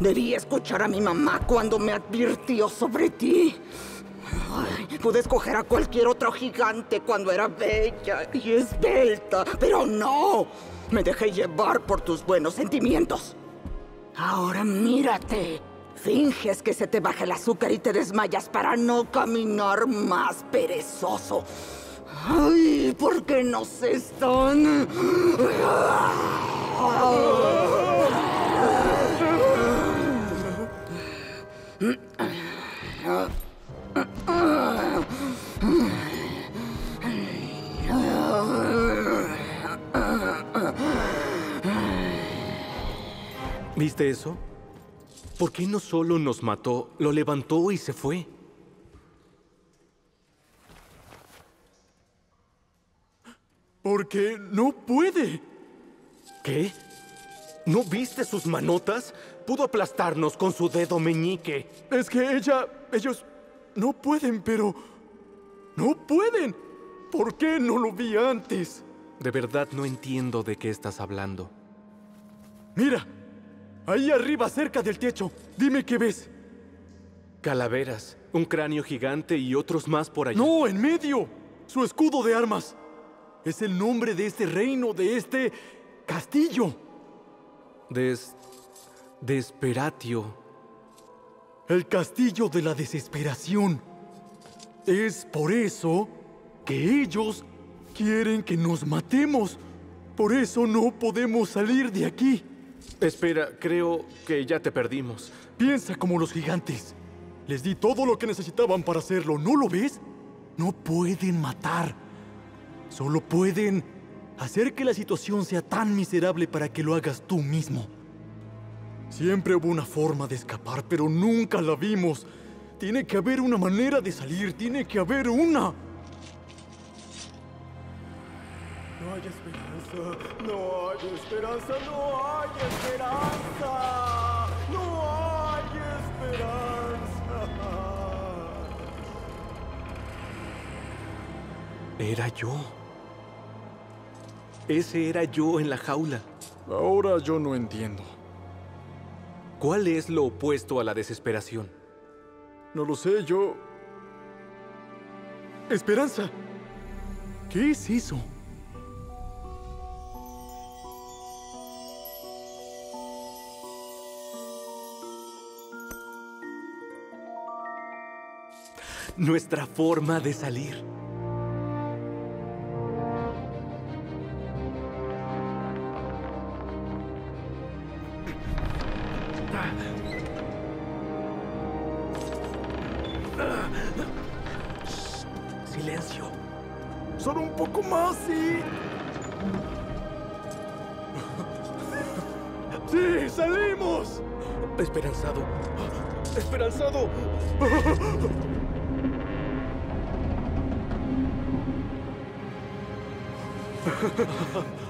Debí escuchar a mi mamá cuando me advirtió sobre ti. Pude escoger a cualquier otro gigante cuando era bella y esbelta, pero no. Me dejé llevar por tus buenos sentimientos. Ahora mírate. Finges que se te baja el azúcar y te desmayas para no caminar más perezoso. Ay, ¿por qué no se están? ¿Viste eso? ¿Por qué no solo nos mató, lo levantó y se fue? Porque no puede. ¿Qué? ¿No viste sus manotas? Pudo aplastarnos con su dedo meñique. Es que ella... Ellos no pueden, pero... No pueden. ¿Por qué no lo vi antes? De verdad no entiendo de qué estás hablando. Mira, ahí arriba, cerca del techo. Dime qué ves. Calaveras, un cráneo gigante y otros más por allá. No, en medio. Su escudo de armas. Es el nombre de este reino, de este castillo. Des... Desperatio. El castillo de la desesperación. Es por eso que ellos quieren que nos matemos. Por eso no podemos salir de aquí. Espera, creo que ya te perdimos. Piensa como los gigantes. Les di todo lo que necesitaban para hacerlo. ¿No lo ves? No pueden matar. Solo pueden hacer que la situación sea tan miserable para que lo hagas tú mismo. Siempre hubo una forma de escapar, pero nunca la vimos. Tiene que haber una manera de salir. Tiene que haber una. No hay esperanza. No hay esperanza. No hay esperanza. No hay esperanza. Era yo. Ese era yo en la jaula. Ahora yo no entiendo. ¿Cuál es lo opuesto a la desesperación? No lo sé, yo... Esperanza. ¿Qué es eso? Nuestra forma de salir. Silencio. Solo un poco más y... ¡Sí, salimos! Esperanzado. ¡Esperanzado! ハハハハ。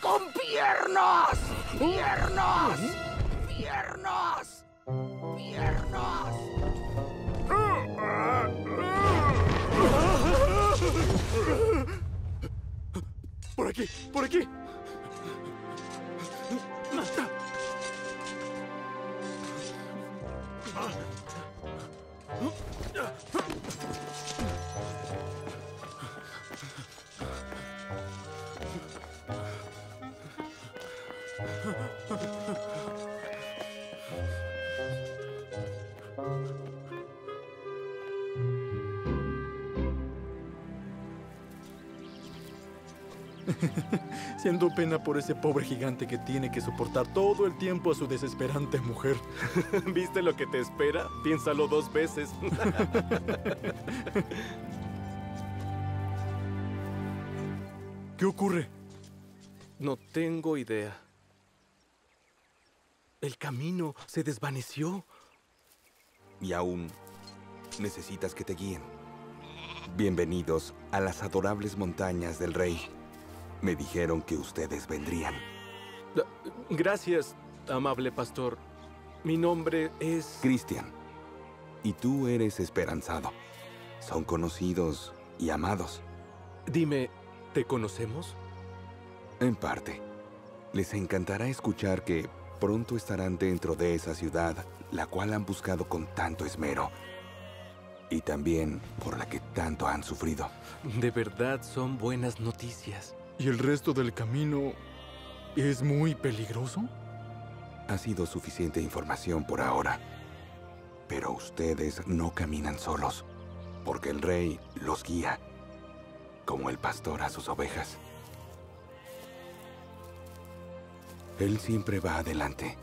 Con piernas! ¡Piernas! ¡Piernas! ¡Piernas! ¡Por aquí! ¡Por aquí! Siento pena por ese pobre gigante que tiene que soportar todo el tiempo a su desesperante mujer. ¿Viste lo que te espera? Piénsalo dos veces. ¿Qué ocurre? No tengo idea. El camino se desvaneció. Y aún necesitas que te guíen. Bienvenidos a las adorables montañas del rey. Me dijeron que ustedes vendrían. Gracias, amable pastor. Mi nombre es... Cristian. Y tú eres esperanzado. Son conocidos y amados. Dime, ¿te conocemos? En parte. Les encantará escuchar que pronto estarán dentro de esa ciudad, la cual han buscado con tanto esmero. Y también por la que tanto han sufrido. De verdad son buenas noticias. ¿Y el resto del camino es muy peligroso? Ha sido suficiente información por ahora. Pero ustedes no caminan solos, porque el rey los guía, como el pastor a sus ovejas. Él siempre va adelante,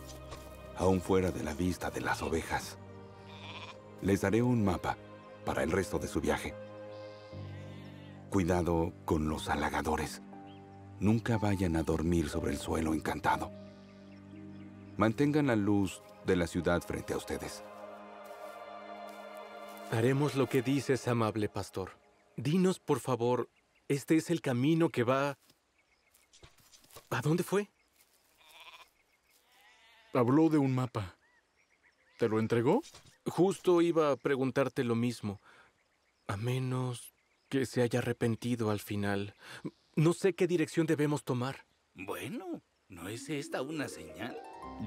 aún fuera de la vista de las ovejas. Les daré un mapa para el resto de su viaje. Cuidado con los halagadores. Nunca vayan a dormir sobre el suelo encantado. Mantengan la luz de la ciudad frente a ustedes. Haremos lo que dices, amable pastor. Dinos, por favor, Este es el camino que va... ¿A dónde fue? Habló de un mapa. ¿Te lo entregó? Justo iba a preguntarte lo mismo. A menos que se haya arrepentido al final. No sé qué dirección debemos tomar. Bueno, ¿no es esta una señal?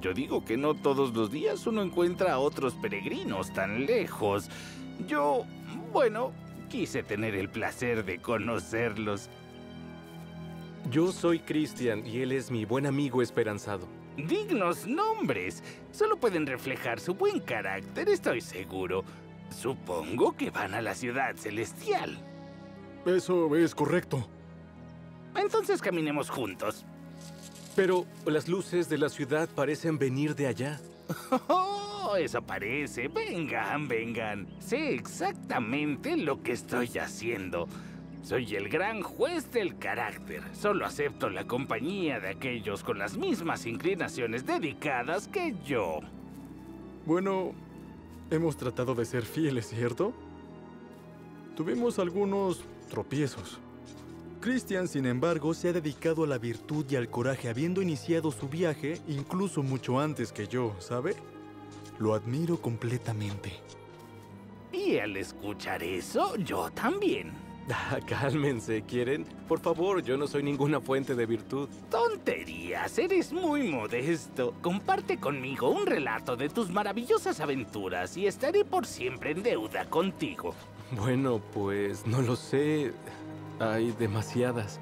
Yo digo que no todos los días uno encuentra a otros peregrinos tan lejos. Yo, bueno, quise tener el placer de conocerlos. Yo soy Christian y él es mi buen amigo esperanzado. Dignos nombres. Solo pueden reflejar su buen carácter, estoy seguro. Supongo que van a la ciudad celestial. Eso es correcto. Entonces caminemos juntos. Pero las luces de la ciudad parecen venir de allá. Oh, eso parece. Vengan, vengan. Sé exactamente lo que estoy haciendo. Soy el gran juez del carácter. Solo acepto la compañía de aquellos con las mismas inclinaciones dedicadas que yo. Bueno, hemos tratado de ser fieles, ¿cierto? Tuvimos algunos tropiezos. Christian, sin embargo, se ha dedicado a la virtud y al coraje habiendo iniciado su viaje incluso mucho antes que yo, ¿sabe? Lo admiro completamente. Y al escuchar eso, yo también. Ah, cálmense, ¿quieren? Por favor, yo no soy ninguna fuente de virtud. Tonterías, eres muy modesto. Comparte conmigo un relato de tus maravillosas aventuras y estaré por siempre en deuda contigo. Bueno, pues no lo sé. Hay demasiadas.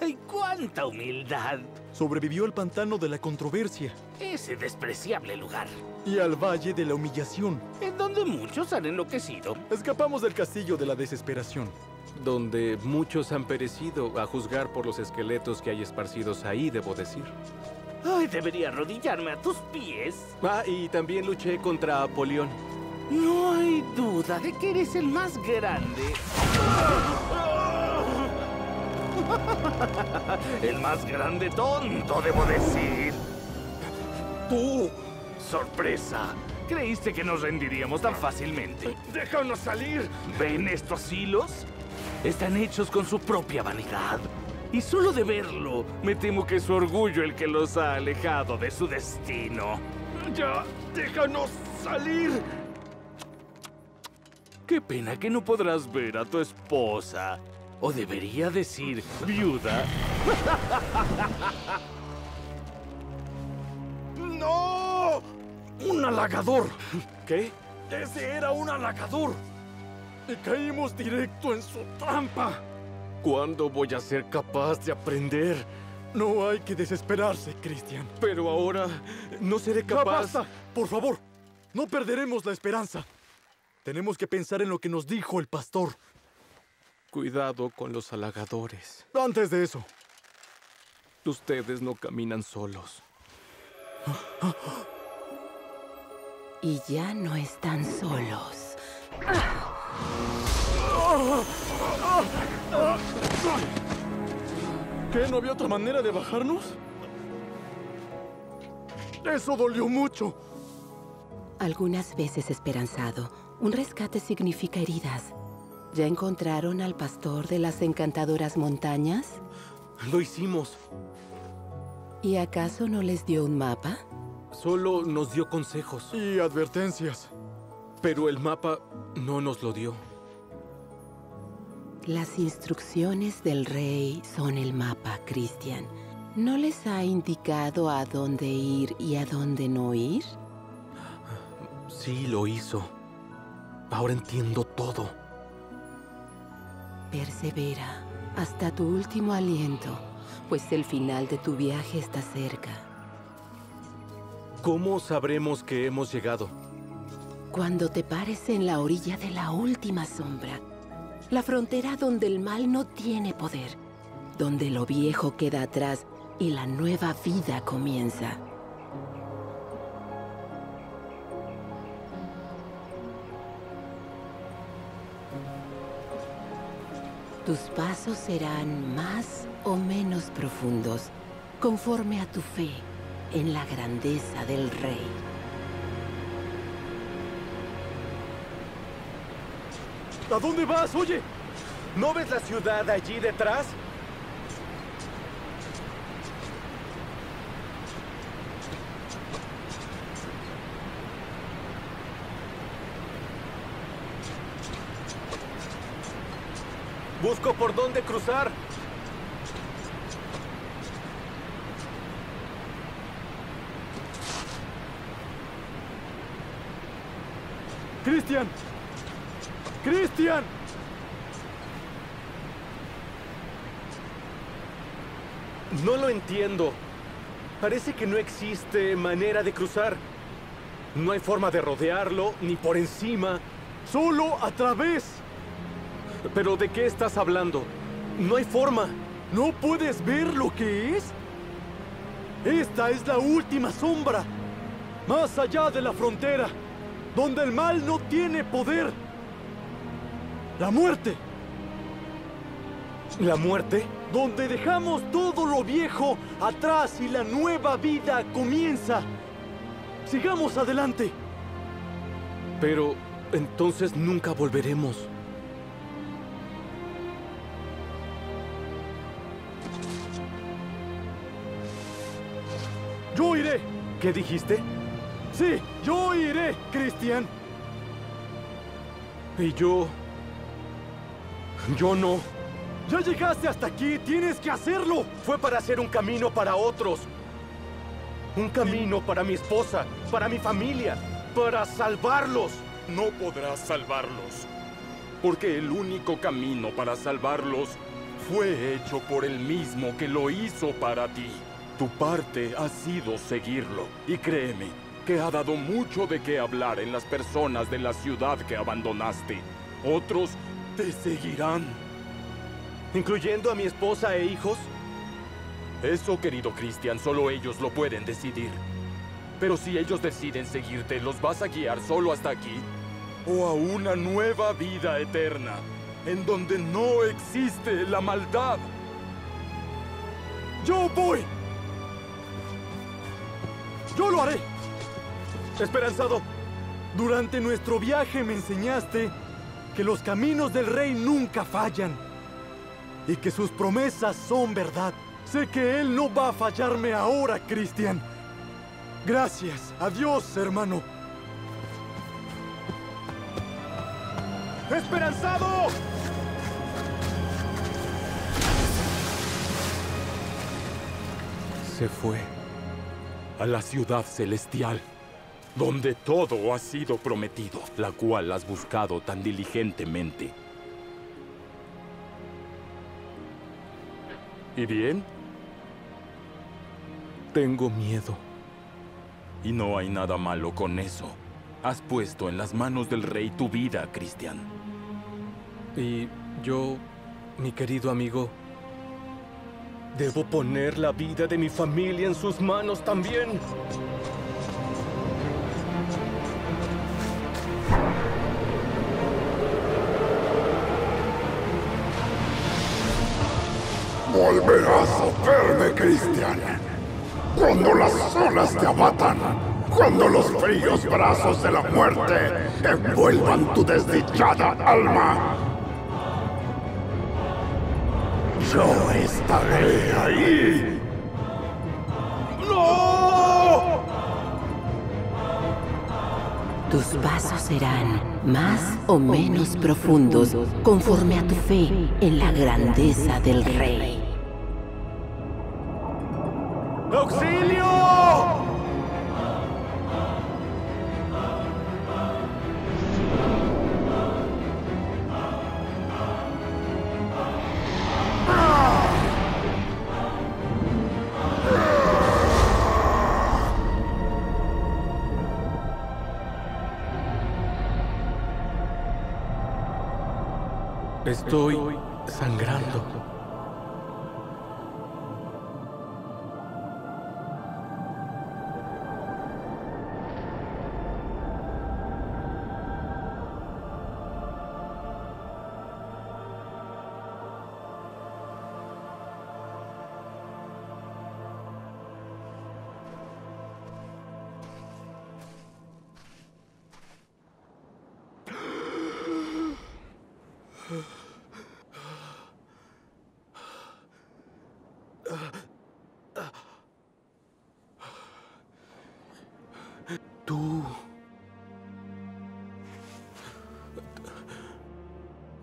¡Ay, cuánta humildad! Sobrevivió al pantano de la controversia. Ese despreciable lugar. Y al valle de la humillación. En donde muchos han enloquecido. Escapamos del castillo de la desesperación. Donde muchos han perecido, a juzgar por los esqueletos que hay esparcidos ahí, debo decir. Ay, debería arrodillarme a tus pies. Ah, y también luché contra Apolión. No hay duda de que eres el más grande. El más grande tonto, debo decir. ¡Tú! ¡Sorpresa! ¿Creíste que nos rendiríamos tan fácilmente? ¡Déjanos salir! ¿Ven estos hilos? Están hechos con su propia vanidad. Y solo de verlo, me temo que es su orgullo el que los ha alejado de su destino. ¡Ya! ¡Déjanos salir! Qué pena que no podrás ver a tu esposa. O debería decir viuda. ¡No! ¡Un halagador! ¿Qué? ¡Ese era un halagador! Y caímos directo en su trampa. ¿Cuándo voy a ser capaz de aprender? No hay que desesperarse, Christian. Pero ahora no seré capaz. ¡Basta! Por favor, no perderemos la esperanza. Tenemos que pensar en lo que nos dijo el pastor. Cuidado con los halagadores. Antes de eso. Ustedes no caminan solos. Y ya no están solos. ¿Qué? ¿No había otra manera de bajarnos? Eso dolió mucho. Algunas veces esperanzado, un rescate significa heridas. ¿Ya encontraron al pastor de las encantadoras montañas? Lo hicimos. ¿Y acaso no les dio un mapa? Solo nos dio consejos. Y advertencias. Pero el mapa no nos lo dio. Las instrucciones del rey son el mapa, Christian. ¿No les ha indicado a dónde ir y a dónde no ir? Sí, lo hizo. Ahora entiendo todo. Persevera hasta tu último aliento, pues el final de tu viaje está cerca. ¿Cómo sabremos que hemos llegado? Cuando te pares en la orilla de la última sombra, la frontera donde el mal no tiene poder, donde lo viejo queda atrás y la nueva vida comienza. Tus pasos serán más o menos profundos conforme a tu fe en la grandeza del rey. ¿A dónde vas? Oye, ¿No ves la ciudad allí detrás? Busco por dónde cruzar. ¡Cristian! ¡Cristian! No lo entiendo. Parece que no existe manera de cruzar. No hay forma de rodearlo, ni por encima. Solo a través. ¿Pero de qué estás hablando? No hay forma. ¿No puedes ver lo que es? Esta es la última sombra. Más allá de la frontera, donde el mal no tiene poder. La muerte. ¿La muerte? Donde dejamos todo lo viejo atrás y la nueva vida comienza. Sigamos adelante. Pero entonces nunca volveremos. ¿Qué dijiste? Sí, yo iré, Cristian. Y yo... Yo no. Ya llegaste hasta aquí, tienes que hacerlo. Fue para hacer un camino para otros. Un camino para mi esposa, para mi familia, para salvarlos. No podrás salvarlos. Porque el único camino para salvarlos fue hecho por el mismo que lo hizo para ti. Tu parte ha sido seguirlo. Y créeme, que ha dado mucho de qué hablar en las personas de la ciudad que abandonaste. Otros te seguirán. ¿Incluyendo a mi esposa e hijos? Eso, querido Cristian, solo ellos lo pueden decidir. Pero si ellos deciden seguirte, ¿los vas a guiar solo hasta aquí? ¿O a una nueva vida eterna, en donde no existe la maldad? ¡Yo voy! ¡Yo lo haré! Esperanzado, durante nuestro viaje me enseñaste que los caminos del rey nunca fallan y que sus promesas son verdad. Sé que Él no va a fallarme ahora, Cristian. Gracias. Adiós, hermano. ¡Esperanzado! Se fue a la ciudad celestial, donde todo ha sido prometido, la cual has buscado tan diligentemente. ¿Y bien? Tengo miedo. Y no hay nada malo con eso. Has puesto en las manos del rey tu vida, Cristian. Y yo, mi querido amigo, debo poner la vida de mi familia en sus manos también. Volverás a verme, Cristian. Cuando las olas te abatan. Cuando los fríos brazos de la muerte envuelvan tu desdichada alma. Yo estaré ahí. ¡No! Tus pasos serán más o menos profundos conforme a tu fe en la grandeza del Rey.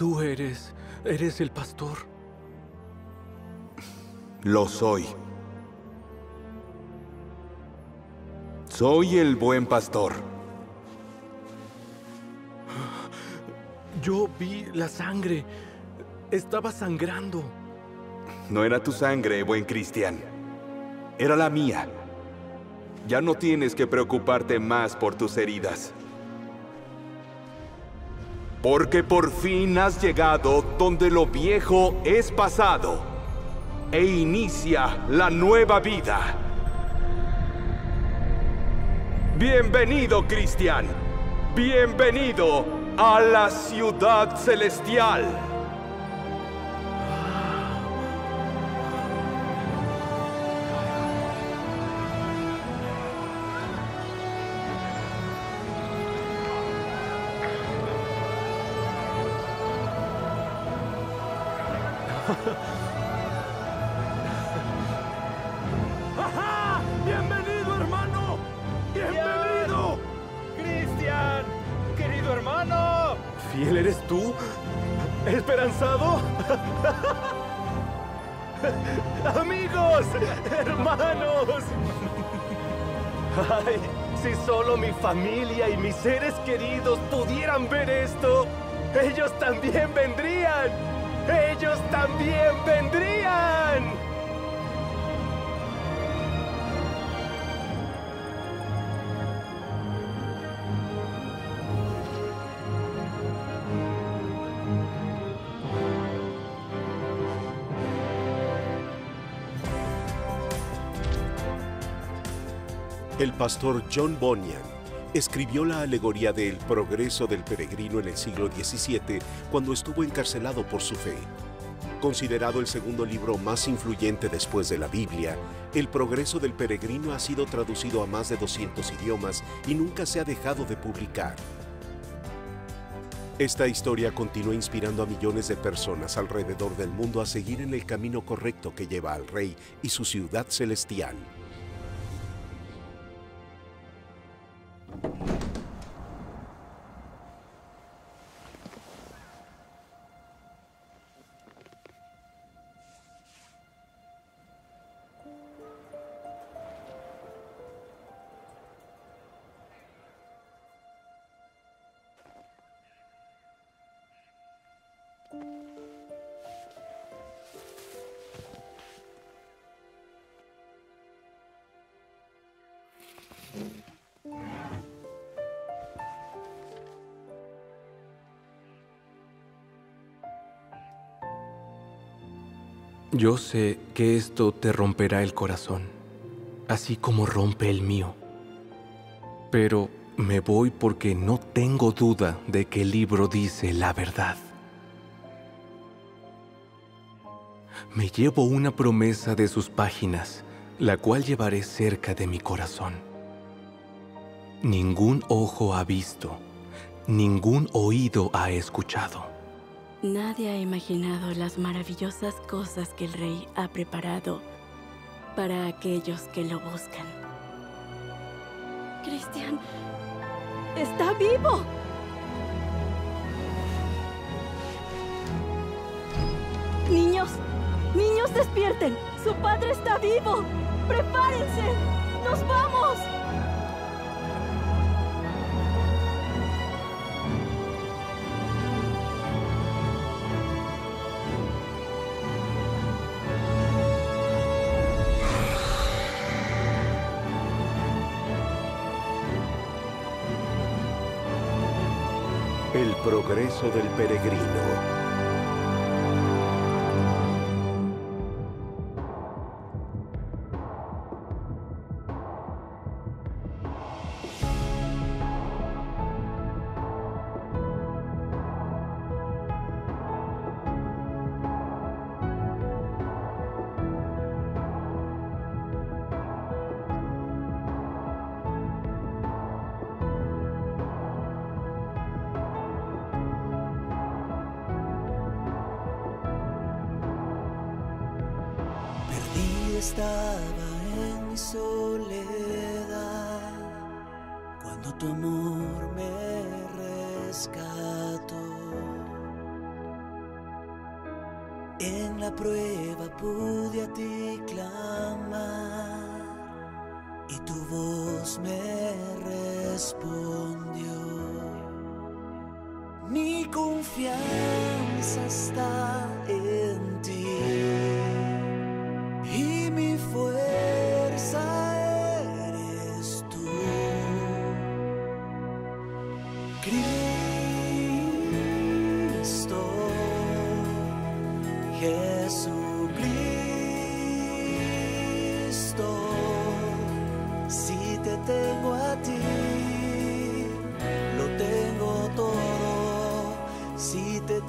Tú eres... eres el pastor. Lo soy. Soy el buen pastor. Yo vi la sangre. Estaba sangrando. No era tu sangre, buen cristian. Era la mía. Ya no tienes que preocuparte más por tus heridas. Porque por fin has llegado donde lo viejo es pasado e inicia la nueva vida. Bienvenido, Cristian. Bienvenido a la ciudad celestial. El pastor John Bunyan escribió la alegoría de El progreso del peregrino en el siglo XVII cuando estuvo encarcelado por su fe. Considerado el segundo libro más influyente después de la Biblia, El progreso del peregrino ha sido traducido a más de 200 idiomas y nunca se ha dejado de publicar. Esta historia continúa inspirando a millones de personas alrededor del mundo a seguir en el camino correcto que lleva al Rey y su ciudad celestial. Yo sé que esto te romperá el corazón, así como rompe el mío. Pero me voy porque no tengo duda de que el libro dice la verdad. Me llevo una promesa de sus páginas, la cual llevaré cerca de mi corazón. Ningún ojo ha visto, ningún oído ha escuchado. Nadie ha imaginado las maravillosas cosas que el rey ha preparado para aquellos que lo buscan. Cristian, está vivo. Niños, niños despierten. Su padre está vivo. Prepárense. Nos vamos. Del peregrino. Confianza está en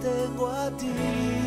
tengo a ti,